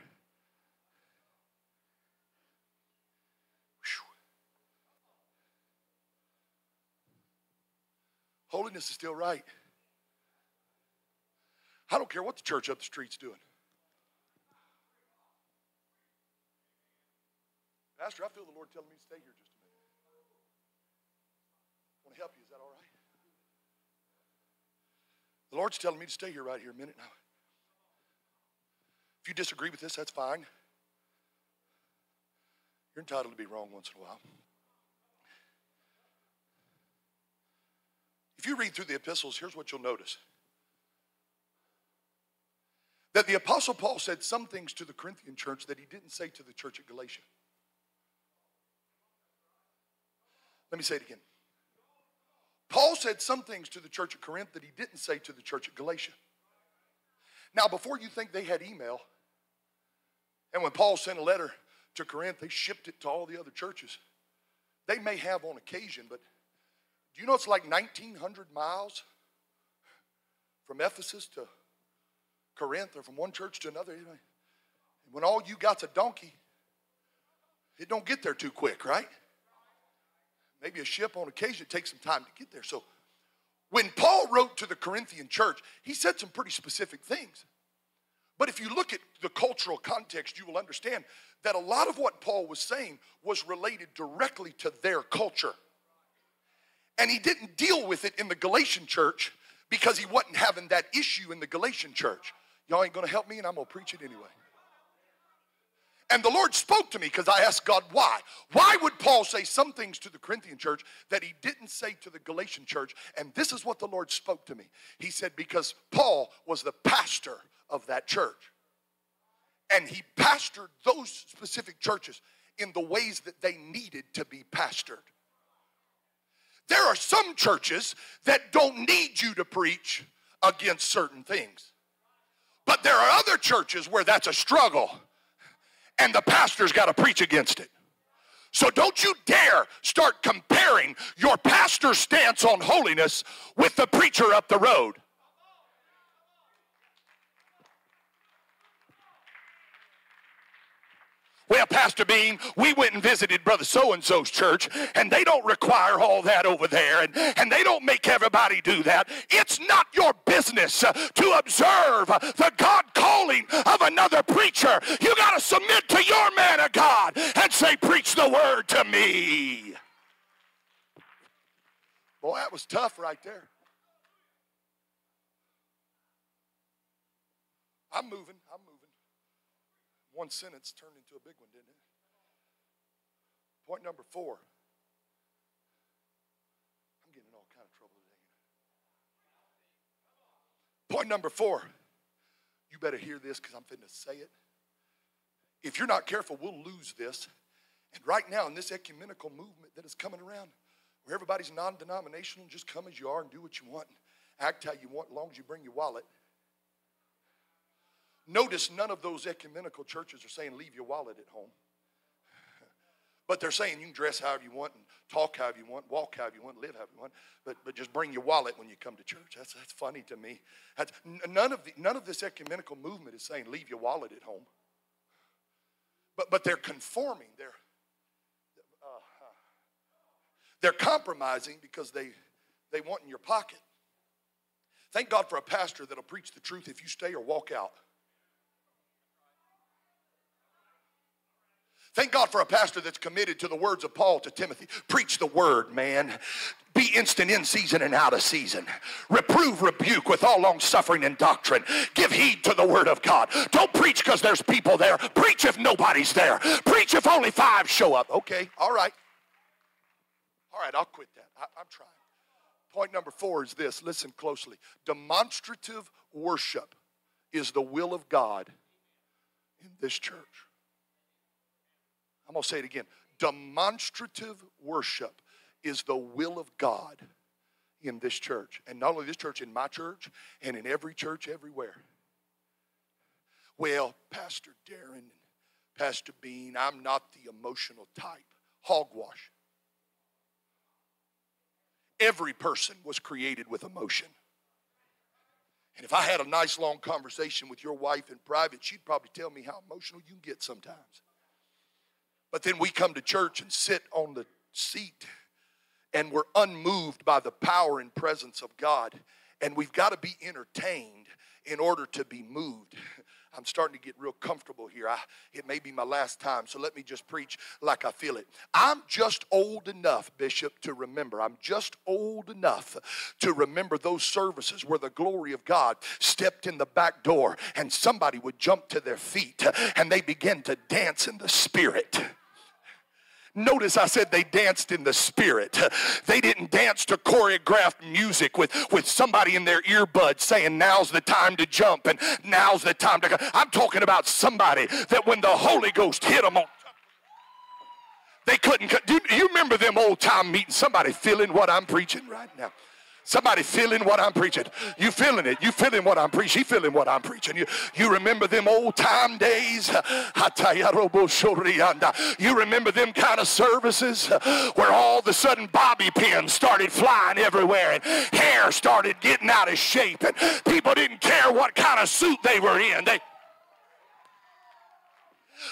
Holiness is still right. I don't care what the church up the street's doing. Pastor, I feel the Lord telling me to stay here just a minute. I want to help you. Is that all right? The Lord's telling me to stay here right here a minute now. If you disagree with this, that's fine. You're entitled to be wrong once in a while. If you read through the epistles, here's what you'll notice that the Apostle Paul said some things to the Corinthian church that he didn't say to the church at Galatia. Let me say it again. Paul said some things to the church at Corinth that he didn't say to the church at Galatia. Now, before you think they had email, and when Paul sent a letter to Corinth, they shipped it to all the other churches. They may have on occasion, but do you know it's like 1,900 miles from Ephesus to Corinth or from one church to another? When all you got's a donkey, it don't get there too quick, right? Maybe a ship on occasion takes some time to get there. So when Paul wrote to the Corinthian church, he said some pretty specific things. But if you look at the cultural context, you will understand that a lot of what Paul was saying was related directly to their culture. And he didn't deal with it in the Galatian church because he wasn't having that issue in the Galatian church. Y'all ain't gonna help me, and I'm gonna preach it anyway. And the Lord spoke to me because I asked God why. Why would Paul say some things to the Corinthian church that he didn't say to the Galatian church? And this is what the Lord spoke to me. He said, Because Paul was the pastor of that church. And he pastored those specific churches in the ways that they needed to be pastored. There are some churches that don't need you to preach against certain things. But there are other churches where that's a struggle and the pastor's got to preach against it. So don't you dare start comparing your pastor's stance on holiness with the preacher up the road. Well, Pastor Bean, we went and visited Brother So and so's church, and they don't require all that over there, and, and they don't make everybody do that. It's not your business uh, to observe the God calling of another preacher. You got to submit to your man of God and say, Preach the word to me. Boy, that was tough right there. I'm moving. One sentence turned into a big one, didn't it? Point number four. I'm getting in all kind of trouble today. Point number four. You better hear this because I'm fitting to say it. If you're not careful, we'll lose this. And right now, in this ecumenical movement that is coming around, where everybody's non denominational, just come as you are and do what you want act how you want, as long as you bring your wallet. Notice none of those ecumenical churches are saying leave your wallet at home. But they're saying you can dress however you want and talk however you want, walk however you want, live however you want, but, but just bring your wallet when you come to church. That's, that's funny to me. That's, none, of the, none of this ecumenical movement is saying leave your wallet at home. But, but they're conforming. They're, uh, they're compromising because they, they want in your pocket. Thank God for a pastor that'll preach the truth if you stay or walk out. Thank God for a pastor that's committed to the words of Paul to Timothy. Preach the word, man. Be instant in season and out of season. Reprove, rebuke with all long suffering and doctrine. Give heed to the word of God. Don't preach because there's people there. Preach if nobody's there. Preach if only five show up. Okay, all right. All right, I'll quit that. I, I'm trying. Point number four is this listen closely. Demonstrative worship is the will of God in this church. I'm going to say it again. Demonstrative worship is the will of God in this church. And not only this church, in my church and in every church everywhere. Well, Pastor Daren, Pastor Bean, I'm not the emotional type. Hogwash. Every person was created with emotion. And if I had a nice long conversation with your wife in private, she'd probably tell me how emotional you can get sometimes. But then we come to church and sit on the seat and we're unmoved by the power and presence of God. And we've got to be entertained in order to be moved. I'm starting to get real comfortable here. I, it may be my last time, so let me just preach like I feel it. I'm just old enough, Bishop, to remember. I'm just old enough to remember those services where the glory of God stepped in the back door and somebody would jump to their feet and they began to dance in the spirit. Notice I said they danced in the spirit. They didn't dance to choreographed music with, with somebody in their earbud saying, now's the time to jump and now's the time to go. I'm talking about somebody that when the Holy Ghost hit them on they couldn't. Do you remember them old time meetings? Somebody feeling what I'm preaching right now. Somebody feeling what I'm preaching. You feeling it. You feeling what I'm preaching. He feeling what I'm preaching. You, you remember them old time days? You remember them kind of services where all of a sudden bobby pins started flying everywhere and hair started getting out of shape and people didn't care what kind of suit they were in. They,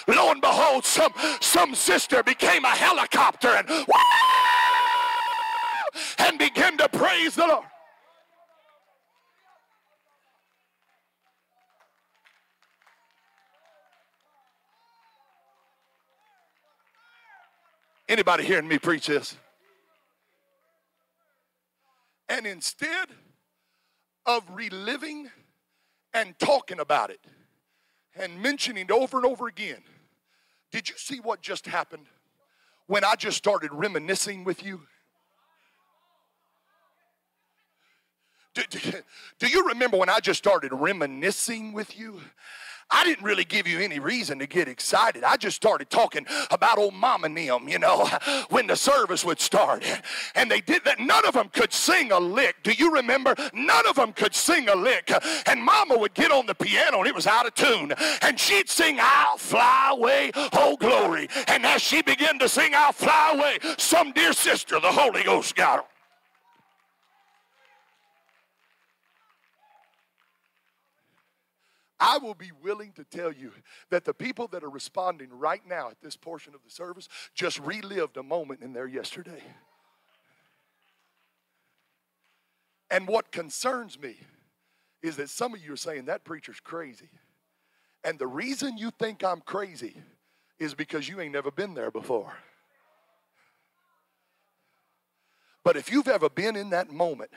lo and behold, some, some sister became a helicopter and and begin to praise the Lord. Anybody hearing me preach this? And instead of reliving and talking about it and mentioning it over and over again, did you see what just happened when I just started reminiscing with you? Do, do, do, you remember when I just started reminiscing with you? I didn't really give you any reason to get excited. I just started talking about old mama and you know, when the service would start. And they did that. None of them could sing a lick. Do you remember? None of them could sing a lick. And mama would get on the piano and it was out of tune. And she'd sing, I'll fly away, oh glory. And as she began to sing, I'll fly away, some dear sister, the Holy Ghost got her. I will be willing to tell you that the people that are responding right now at this portion of the service just relived a moment in there yesterday. And what concerns me is that some of you are saying that preacher's crazy. And the reason you think I'm crazy is because you ain't never been there before. But if you've ever been in that moment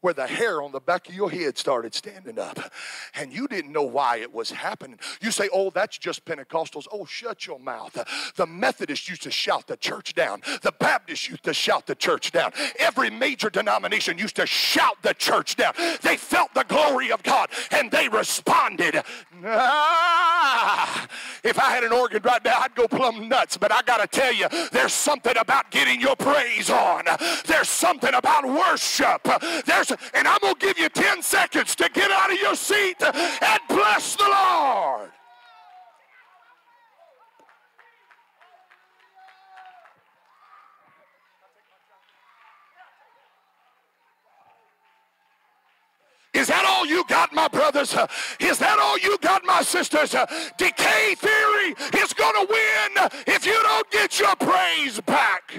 where the hair on the back of your head started standing up and you didn't know why it was happening. You say, Oh, that's just Pentecostals. Oh, shut your mouth. The Methodists used to shout the church down, the Baptists used to shout the church down. Every major denomination used to shout the church down. They felt the glory of God and they responded. Ah, if I had an organ right now, I'd go plumb nuts. But I got to tell you, there's something about getting your praise on. There's something about worship. There's and I'm going to give you 10 seconds to get out of your seat and bless the Lord. Is that all you got, my brothers? Is that all you got, my sisters? Decay theory is going to win if you don't get your praise back.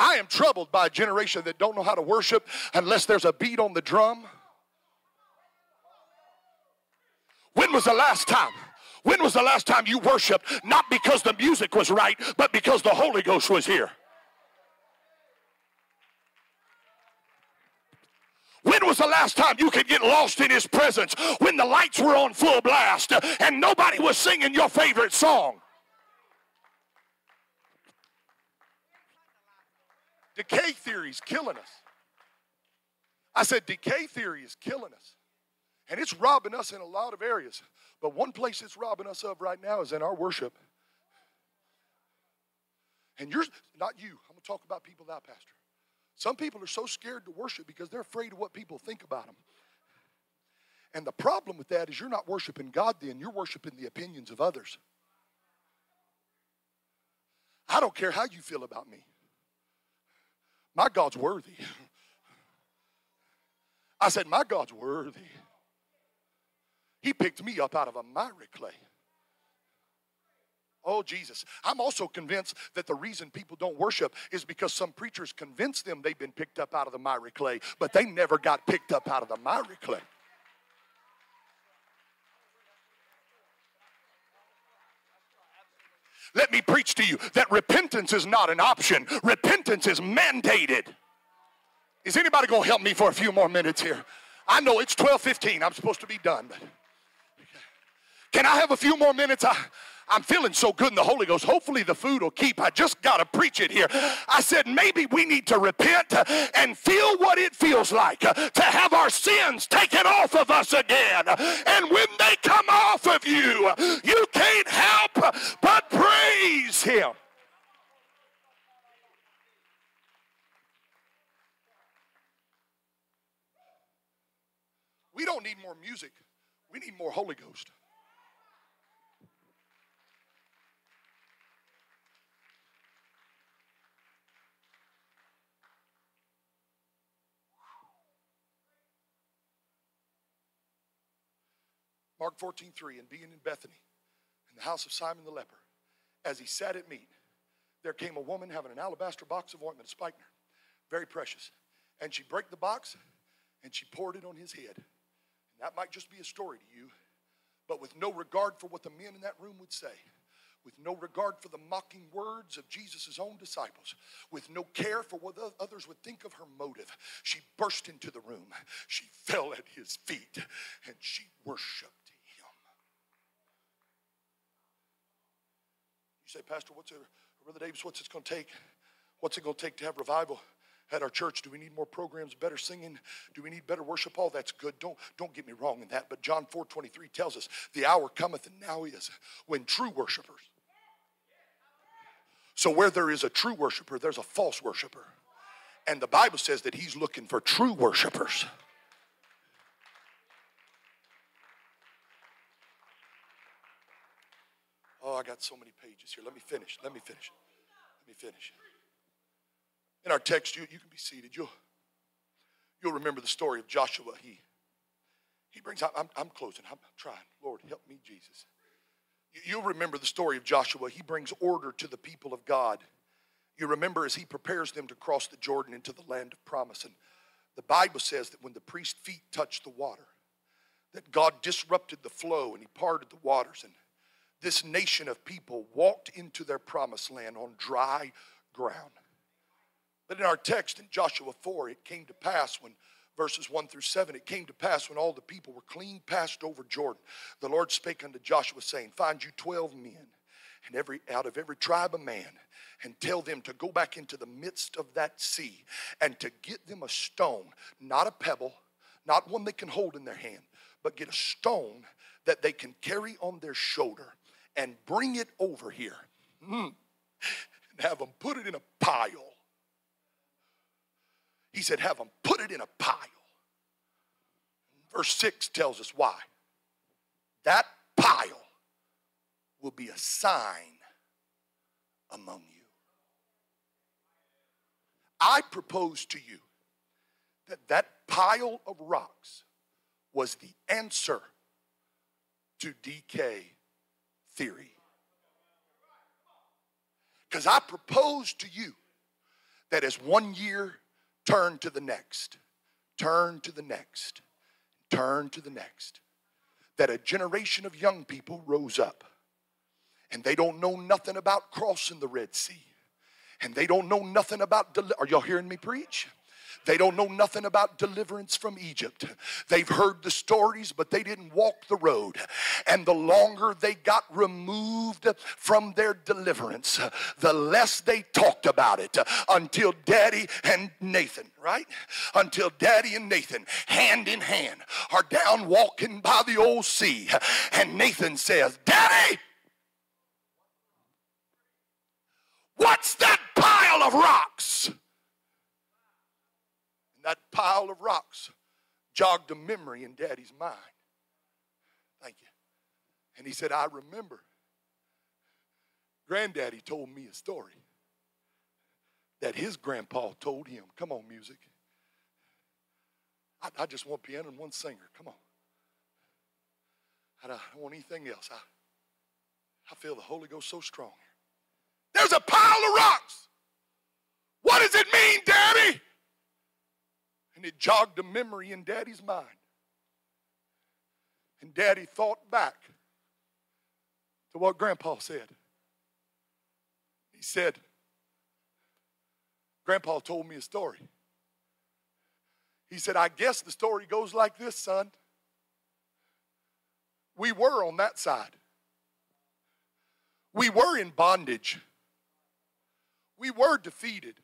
I am troubled by a generation that don't know how to worship unless there's a beat on the drum. When was the last time? When was the last time you worshiped not because the music was right, but because the Holy Ghost was here? When was the last time you could get lost in his presence when the lights were on full blast and nobody was singing your favorite song? Decay theory is killing us. I said, decay theory is killing us. And it's robbing us in a lot of areas. But one place it's robbing us of right now is in our worship. And you're not you. I'm going to talk about people now, Pastor. Some people are so scared to worship because they're afraid of what people think about them. And the problem with that is you're not worshiping God then, you're worshiping the opinions of others. I don't care how you feel about me. My God's worthy. I said, My God's worthy. He picked me up out of a miry clay. Oh, Jesus. I'm also convinced that the reason people don't worship is because some preachers convince them they've been picked up out of the miry clay, but they never got picked up out of the miry clay. Let me preach to you that repentance is not an option, repentance is mandated. Is anybody going to help me for a few more minutes here? I know it's 12:15. I'm supposed to be done, but can I have a few more minutes? I, I'm feeling so good in the Holy Ghost. Hopefully, the food will keep. I just got to preach it here. I said, maybe we need to repent and feel what it feels like to have our sins taken off of us again. And when they come off of you, you can't help but praise Him. We don't need more music, we need more Holy Ghost. Mark 14, 3, and being in Bethany, in the house of Simon the leper, as he sat at meat, there came a woman having an alabaster box of ointment, a spikenard, very precious. And she broke the box and she poured it on his head. And that might just be a story to you, but with no regard for what the men in that room would say with no regard for the mocking words of Jesus' own disciples, with no care for what others would think of her motive. She burst into the room. She fell at his feet and she worshiped him. You say, Pastor, what's it, Brother Davis, what's it going to take? What's it going to take to have revival? at our church? Do we need more programs, better singing? Do we need better worship? All that's good. Don't, don't get me wrong in that. But John 4 23 tells us the hour cometh and now is when true worshipers. So where there is a true worshiper, there's a false worshiper. And the Bible says that he's looking for true worshipers. Oh, I got so many pages here. Let me finish. Let me finish. Let me finish. In our text, you, you can be seated. You'll, you'll remember the story of Joshua. He, he brings, I'm, I'm closing. I'm trying. Lord, help me, Jesus. You'll remember the story of Joshua. He brings order to the people of God. You remember as he prepares them to cross the Jordan into the land of promise. And the Bible says that when the priest's feet touched the water, that God disrupted the flow and he parted the waters. And this nation of people walked into their promised land on dry ground. But in our text in Joshua 4, it came to pass when verses 1 through 7, it came to pass when all the people were clean passed over Jordan. The Lord spake unto Joshua, saying, Find you 12 men, and every out of every tribe a man, and tell them to go back into the midst of that sea, and to get them a stone, not a pebble, not one they can hold in their hand, but get a stone that they can carry on their shoulder and bring it over here. Mm. And have them put it in a pile he said, Have them put it in a pile. Verse 6 tells us why. That pile will be a sign among you. I propose to you that that pile of rocks was the answer to decay theory. Because I propose to you that as one year Turn to the next. Turn to the next. Turn to the next. That a generation of young people rose up and they don't know nothing about crossing the Red Sea. And they don't know nothing about. Deli- Are y'all hearing me preach? They don't know nothing about deliverance from Egypt. They've heard the stories, but they didn't walk the road. And the longer they got removed from their deliverance, the less they talked about it until Daddy and Nathan, right? Until Daddy and Nathan, hand in hand, are down walking by the old sea. And Nathan says, Daddy, what's that pile of rocks? That pile of rocks jogged a memory in daddy's mind. Thank you. And he said, I remember. Granddaddy told me a story that his grandpa told him. Come on, music. I, I just want piano and one singer. Come on. I don't, I don't want anything else. I, I feel the Holy Ghost so strong. There's a pile of rocks. What does it mean, Daddy? And it jogged a memory in Daddy's mind. And Daddy thought back to what Grandpa said. He said, Grandpa told me a story. He said, I guess the story goes like this, son. We were on that side. We were in bondage. We were defeated.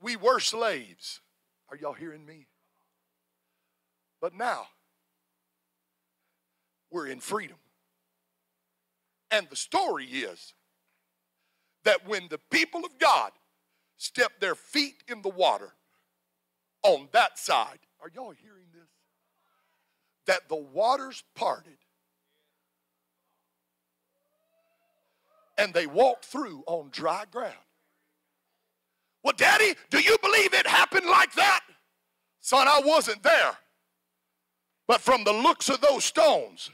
We were slaves. Are y'all hearing me? But now, we're in freedom. And the story is that when the people of God stepped their feet in the water on that side, are y'all hearing this? That the waters parted and they walked through on dry ground. Well, Daddy, do you believe it happened like that? Son, I wasn't there. But from the looks of those stones,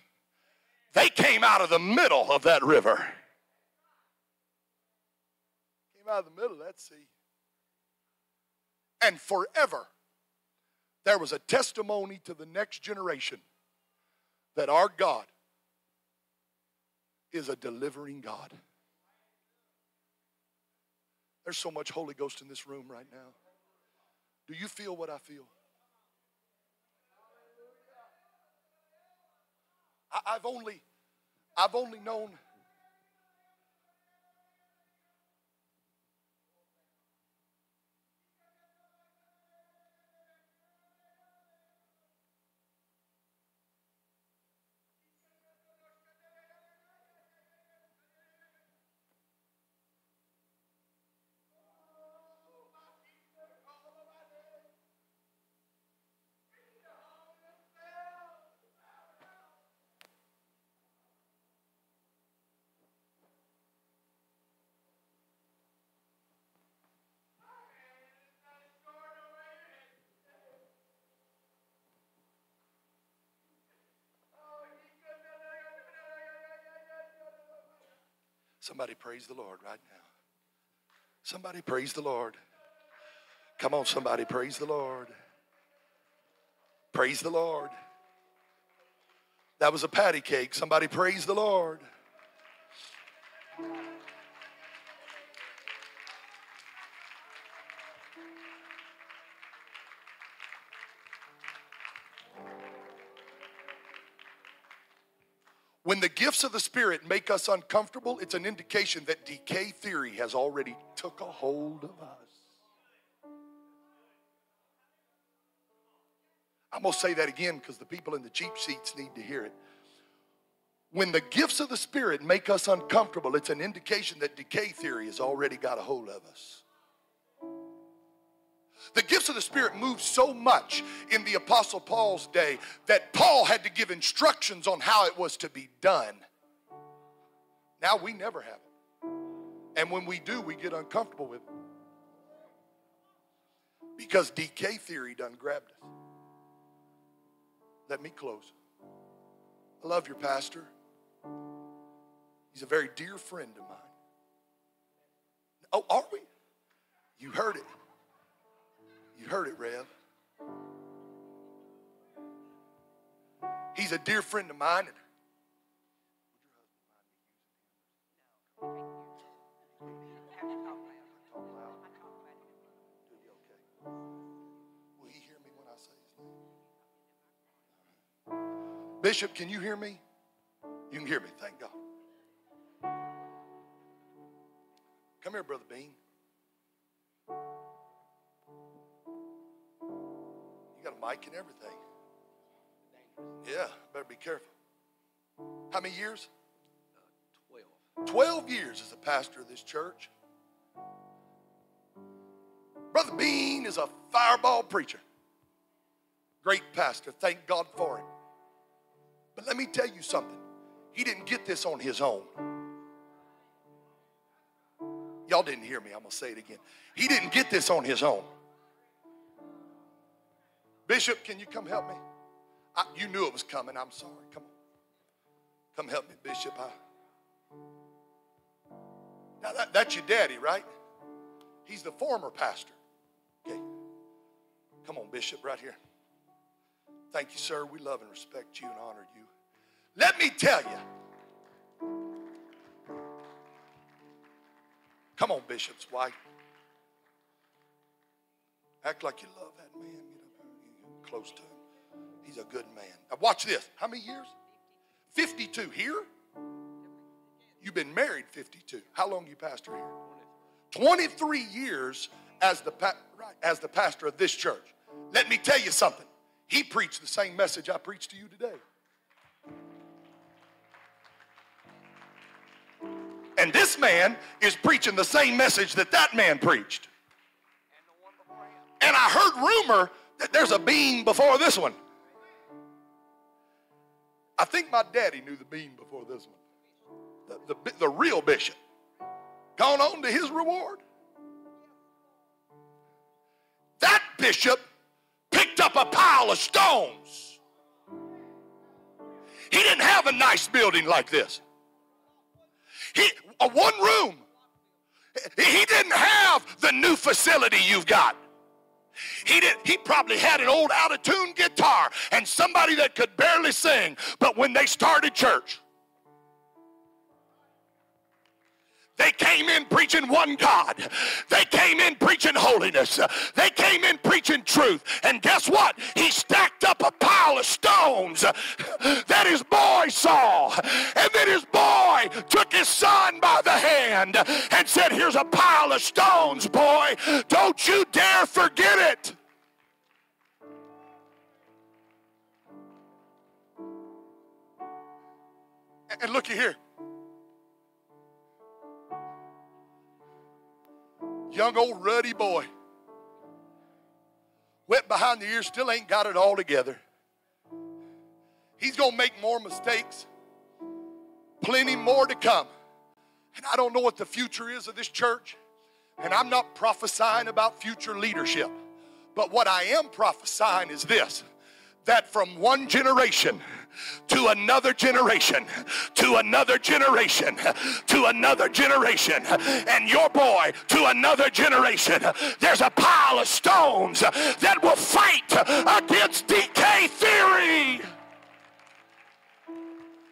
they came out of the middle of that river. Came out of the middle of that sea. And forever, there was a testimony to the next generation that our God is a delivering God. There's so much Holy Ghost in this room right now. Do you feel what I feel? I, have only, I've only known. Somebody praise the Lord right now. Somebody praise the Lord. Come on, somebody praise the Lord. Praise the Lord. That was a patty cake. Somebody praise the Lord. When the gifts of the Spirit make us uncomfortable, it's an indication that decay theory has already took a hold of us. I'm going to say that again because the people in the cheap seats need to hear it. When the gifts of the Spirit make us uncomfortable, it's an indication that decay theory has already got a hold of us. The gifts of the Spirit moved so much in the Apostle Paul's day that Paul had to give instructions on how it was to be done. Now we never have it. And when we do, we get uncomfortable with it. Because decay theory done grabbed us. Let me close. I love your pastor. He's a very dear friend of mine. Oh, are we? You heard it. You heard it, Rev. He's a dear friend of mine. Bishop, can you hear me? You can hear me, thank God. Come here, Brother Bean. Mic and everything. Yeah, better be careful. How many years? Uh, 12. 12 years as a pastor of this church. Brother Bean is a fireball preacher. Great pastor. Thank God for him. But let me tell you something. He didn't get this on his own. Y'all didn't hear me. I'm going to say it again. He didn't get this on his own. Bishop, can you come help me? I, you knew it was coming. I'm sorry. Come on. Come help me, Bishop. I, now, that, that's your daddy, right? He's the former pastor. Okay. Come on, Bishop, right here. Thank you, sir. We love and respect you and honor you. Let me tell you. Come on, Bishop's wife. Act like you love that man. Close to him. He's a good man. Now, watch this. How many years? 52. Here? You've been married 52. How long you pastor here? 23 years as the, pa- right, as the pastor of this church. Let me tell you something. He preached the same message I preached to you today. And this man is preaching the same message that that man preached. And I heard rumor there's a bean before this one. I think my daddy knew the bean before this one. The, the, the real bishop. Gone on to his reward. That bishop picked up a pile of stones. He didn't have a nice building like this. He, a one room. He didn't have the new facility you've got. He did he probably had an old out of tune guitar and somebody that could barely sing. But when they started church, They came in preaching one God. They came in preaching holiness. They came in preaching truth. And guess what? He stacked up a pile of stones that his boy saw. And then his boy took his son by the hand and said, Here's a pile of stones, boy. Don't you dare forget it. And looky here. Young old ruddy boy. Wet behind the ears, still ain't got it all together. He's going to make more mistakes, plenty more to come. And I don't know what the future is of this church, and I'm not prophesying about future leadership. But what I am prophesying is this that from one generation to another generation, to another generation, to another generation, and your boy to another generation, there's a pile of stones that will fight against decay theory.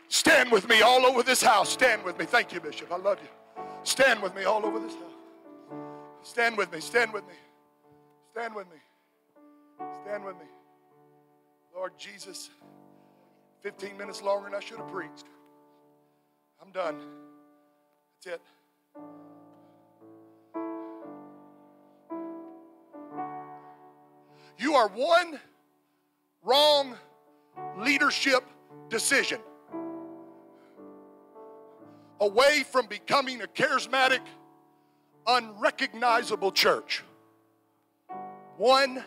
Stand with me all over this house. Stand with me. Thank you, Bishop. I love you. Stand with me all over this house. Stand with me. Stand with me. Stand with me. Stand with me. Lord Jesus, 15 minutes longer than I should have preached. I'm done. That's it. You are one wrong leadership decision away from becoming a charismatic, unrecognizable church. One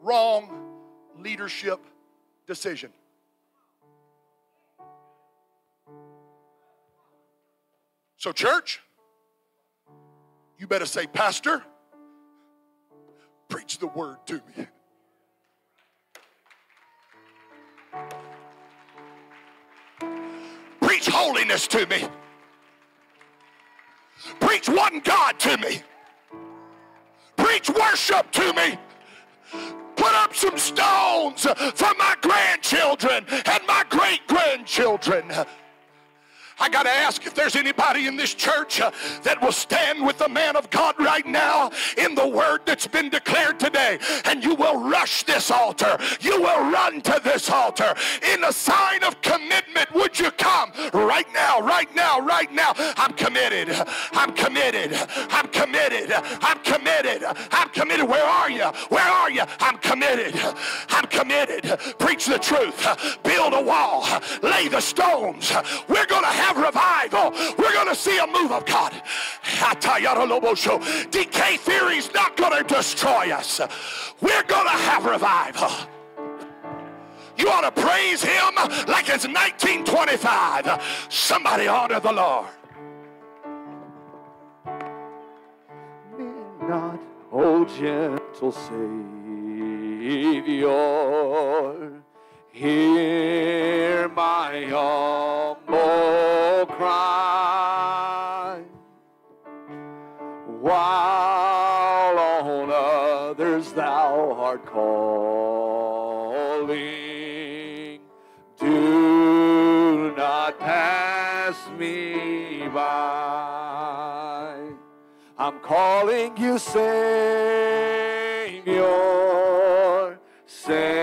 wrong leadership decision. So, church, you better say, Pastor, preach the word to me. Preach holiness to me. Preach one God to me. Preach worship to me. Put up some stones for my grandchildren and my great grandchildren. I got to ask if there's anybody in this church uh, that will stand with the man of God right now in the word that's been declared today. And you will rush this altar. You will run to this altar in a sign of commitment. Would you come right now, right now, right now? I'm committed. I'm committed. I'm committed. I'm committed. I'm committed. Where are you? Where are you? I'm committed. I'm committed. Preach the truth. Build a wall. Lay the stones. We're going to have have revival. We're going to see a move of God. Decay theory is not going to destroy us. We're going to have revival. You ought to praise him like it's 1925. Somebody honor the Lord. not, oh gentle Savior. Hear my humble cry while on others thou art calling. Do not pass me by. I'm calling you Savior, Savior.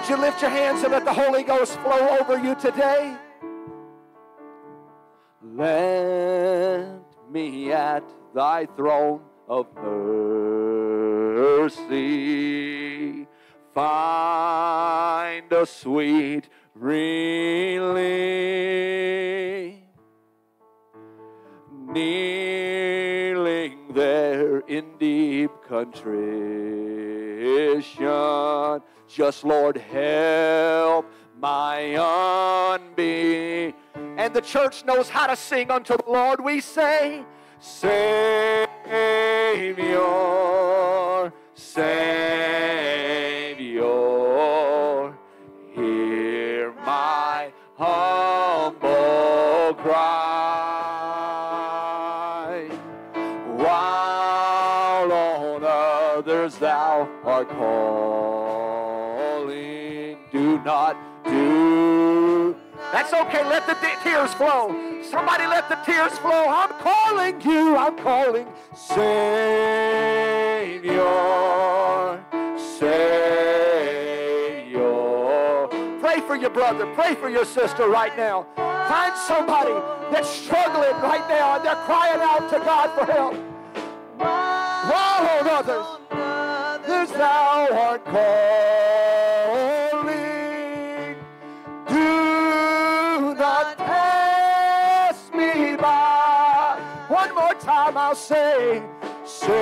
Would you lift your hands and let the Holy Ghost flow over you today? Let me at thy throne of mercy find a sweet relief. Kneeling there in deep contrition, just Lord help my unbelief. And the church knows how to sing unto the Lord. We say, Savior, Savior, not do. That's okay. Let the tears flow. Somebody let the tears flow. I'm calling you. I'm calling Savior, Savior. Pray for your brother. Pray for your sister right now. Find somebody that's struggling right now and they're crying out to God for help. While on others, thou art calling. I'll say, Savior,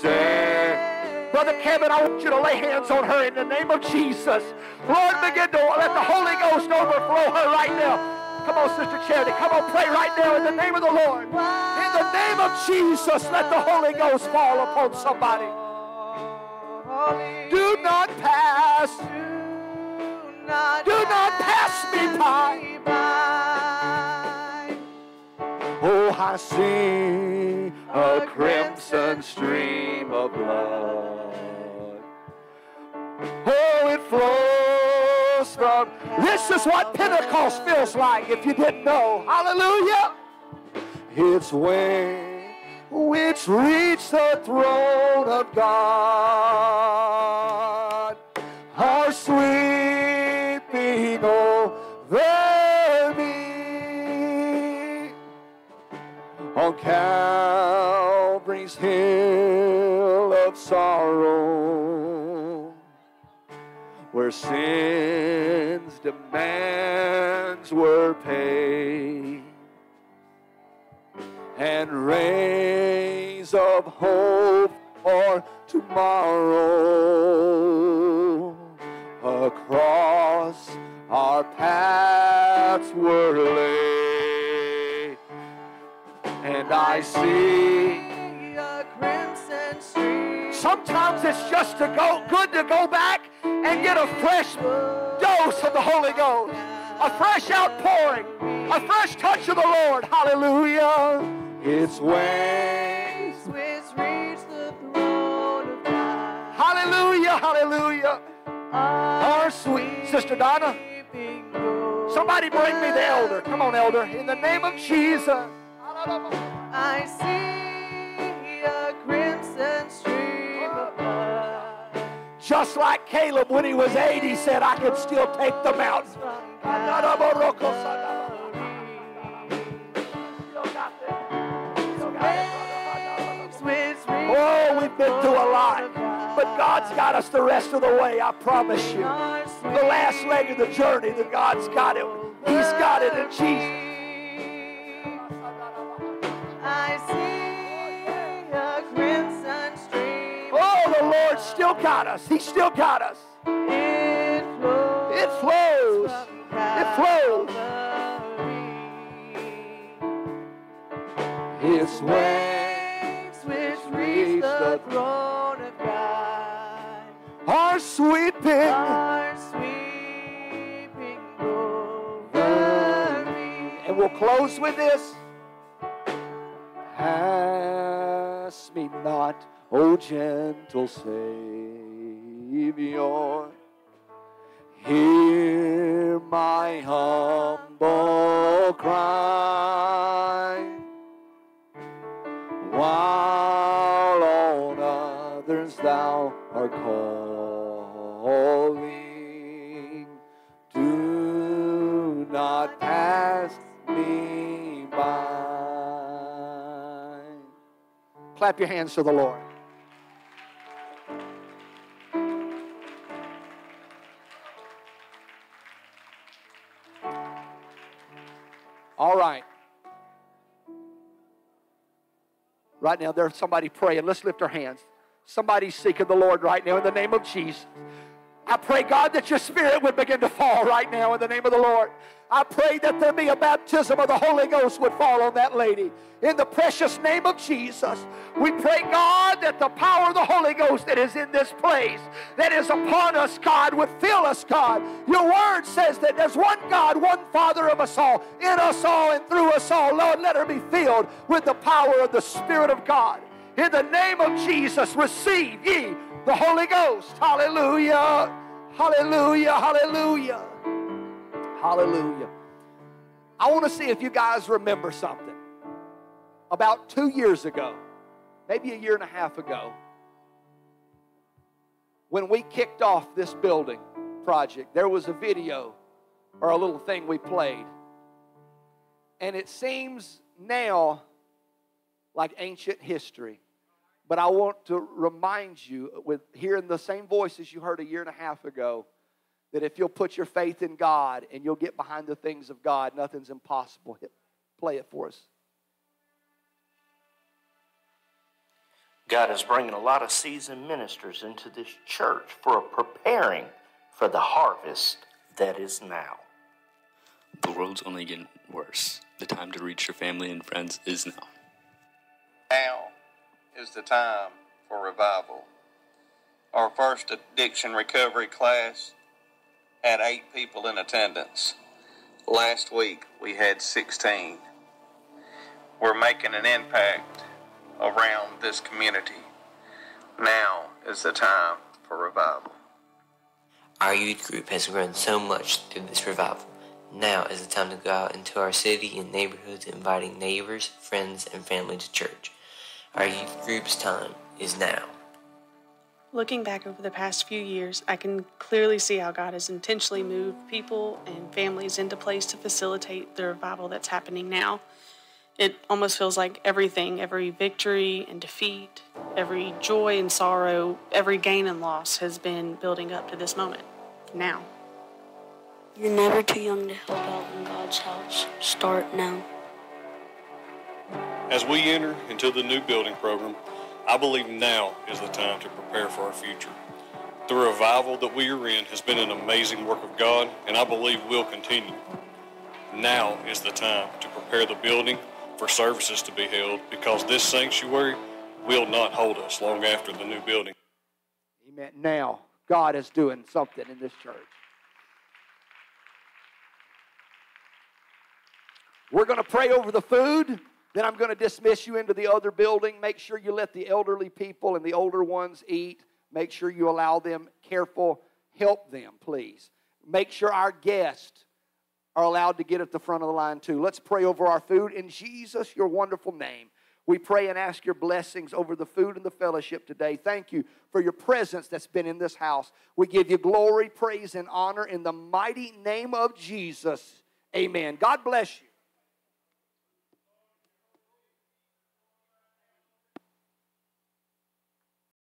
Savior. Brother Kevin, I want you to lay hands on her in the name of Jesus. Lord, begin to let the Holy Ghost overflow her right now. Come on, Sister Charity. Come on, pray right now in the name of the Lord. In the name of Jesus, let the Holy Ghost fall upon somebody. Do not pass. Do not pass me by. I see a crimson stream of blood. Oh, it flows from. This is what Pentecost feels like if you didn't know. Hallelujah. It's when which reach the throne of God on Calvary's hill of sorrow, where sin's demands were paid, and rays of hope for tomorrow to go good to go back and get a fresh dose of the Holy Ghost, a fresh outpouring, a fresh touch of the Lord. Hallelujah! It's when. Which reach the throne of God. Hallelujah! Hallelujah! Our sweet sister Donna. Somebody bring me the elder. Come on, elder. In the name of Jesus. I see Just like Caleb when he was eight, he said, I can still take the mountain. Oh, we've been through a lot. But God's got us the rest of the way, I promise you. The last leg of the journey, that God's got it. He's got it in Jesus. got us. He still got us. It flows. It flows. It flows. His waves which reach the throne of God are sweeping. Are sweeping over me. And we'll close with this. Pass me not O gentle Savior. Hear my humble cry. While on others thou art calling, do not pass me by. Clap your hands to the Lord. All right. Right now, there's somebody praying. Let's lift our hands. Somebody's seeking the Lord right now in the name of Jesus. I pray, God, that your spirit would begin to fall right now in the name of the Lord. I pray that there be a baptism of the Holy Ghost would fall on that lady. In the precious name of Jesus, we pray, God, that the power of the Holy Ghost that is in this place, that is upon us, God, would fill us, God. Your word says that there's one God, one Father of us all, in us all and through us all. Lord, let her be filled with the power of the Spirit of God. In the name of Jesus, receive ye the Holy Ghost. Hallelujah. Hallelujah. Hallelujah. Hallelujah. I want to see if you guys remember something. About two years ago, maybe a year and a half ago, when we kicked off this building project, there was a video or a little thing we played. And it seems now like ancient history. But I want to remind you, with hearing the same voices you heard a year and a half ago, that if you'll put your faith in God and you'll get behind the things of God, nothing's impossible. Play it for us. God is bringing a lot of seasoned ministers into this church for preparing for the harvest that is now. The world's only getting worse. The time to reach your family and friends is now. Now is the time for revival. Our first addiction recovery class had eight people in attendance. Last week we had 16. We're making an impact around this community. Now is the time for revival. Our youth group has grown so much through this revival. Now is the time to go out into our city and neighborhoods inviting neighbors, friends, and family to church. Our youth group's time is now. Looking back over the past few years, I can clearly see how God has intentionally moved people and families into place to facilitate the revival that's happening now. It almost feels like everything, every victory and defeat, every joy and sorrow, every gain and loss has been building up to this moment. Now. You're never too young to help out in God's house. Start now. As we enter into the new building program, I believe now is the time to prepare for our future. The revival that we are in has been an amazing work of God, and I believe will continue. Now is the time to prepare the building for services to be held because this sanctuary will not hold us long after the new building. Amen. Now, God is doing something in this church. We're going to pray over the food. Then I'm going to dismiss you into the other building. Make sure you let the elderly people and the older ones eat. Make sure you allow them careful. Help them, please. Make sure our guests are allowed to get at the front of the line too. Let's pray over our food. In Jesus, your wonderful name, we pray and ask your blessings over the food and the fellowship today. Thank you for your presence that's been in this house. We give you glory, praise, and honor in the mighty name of Jesus. Amen. God bless you.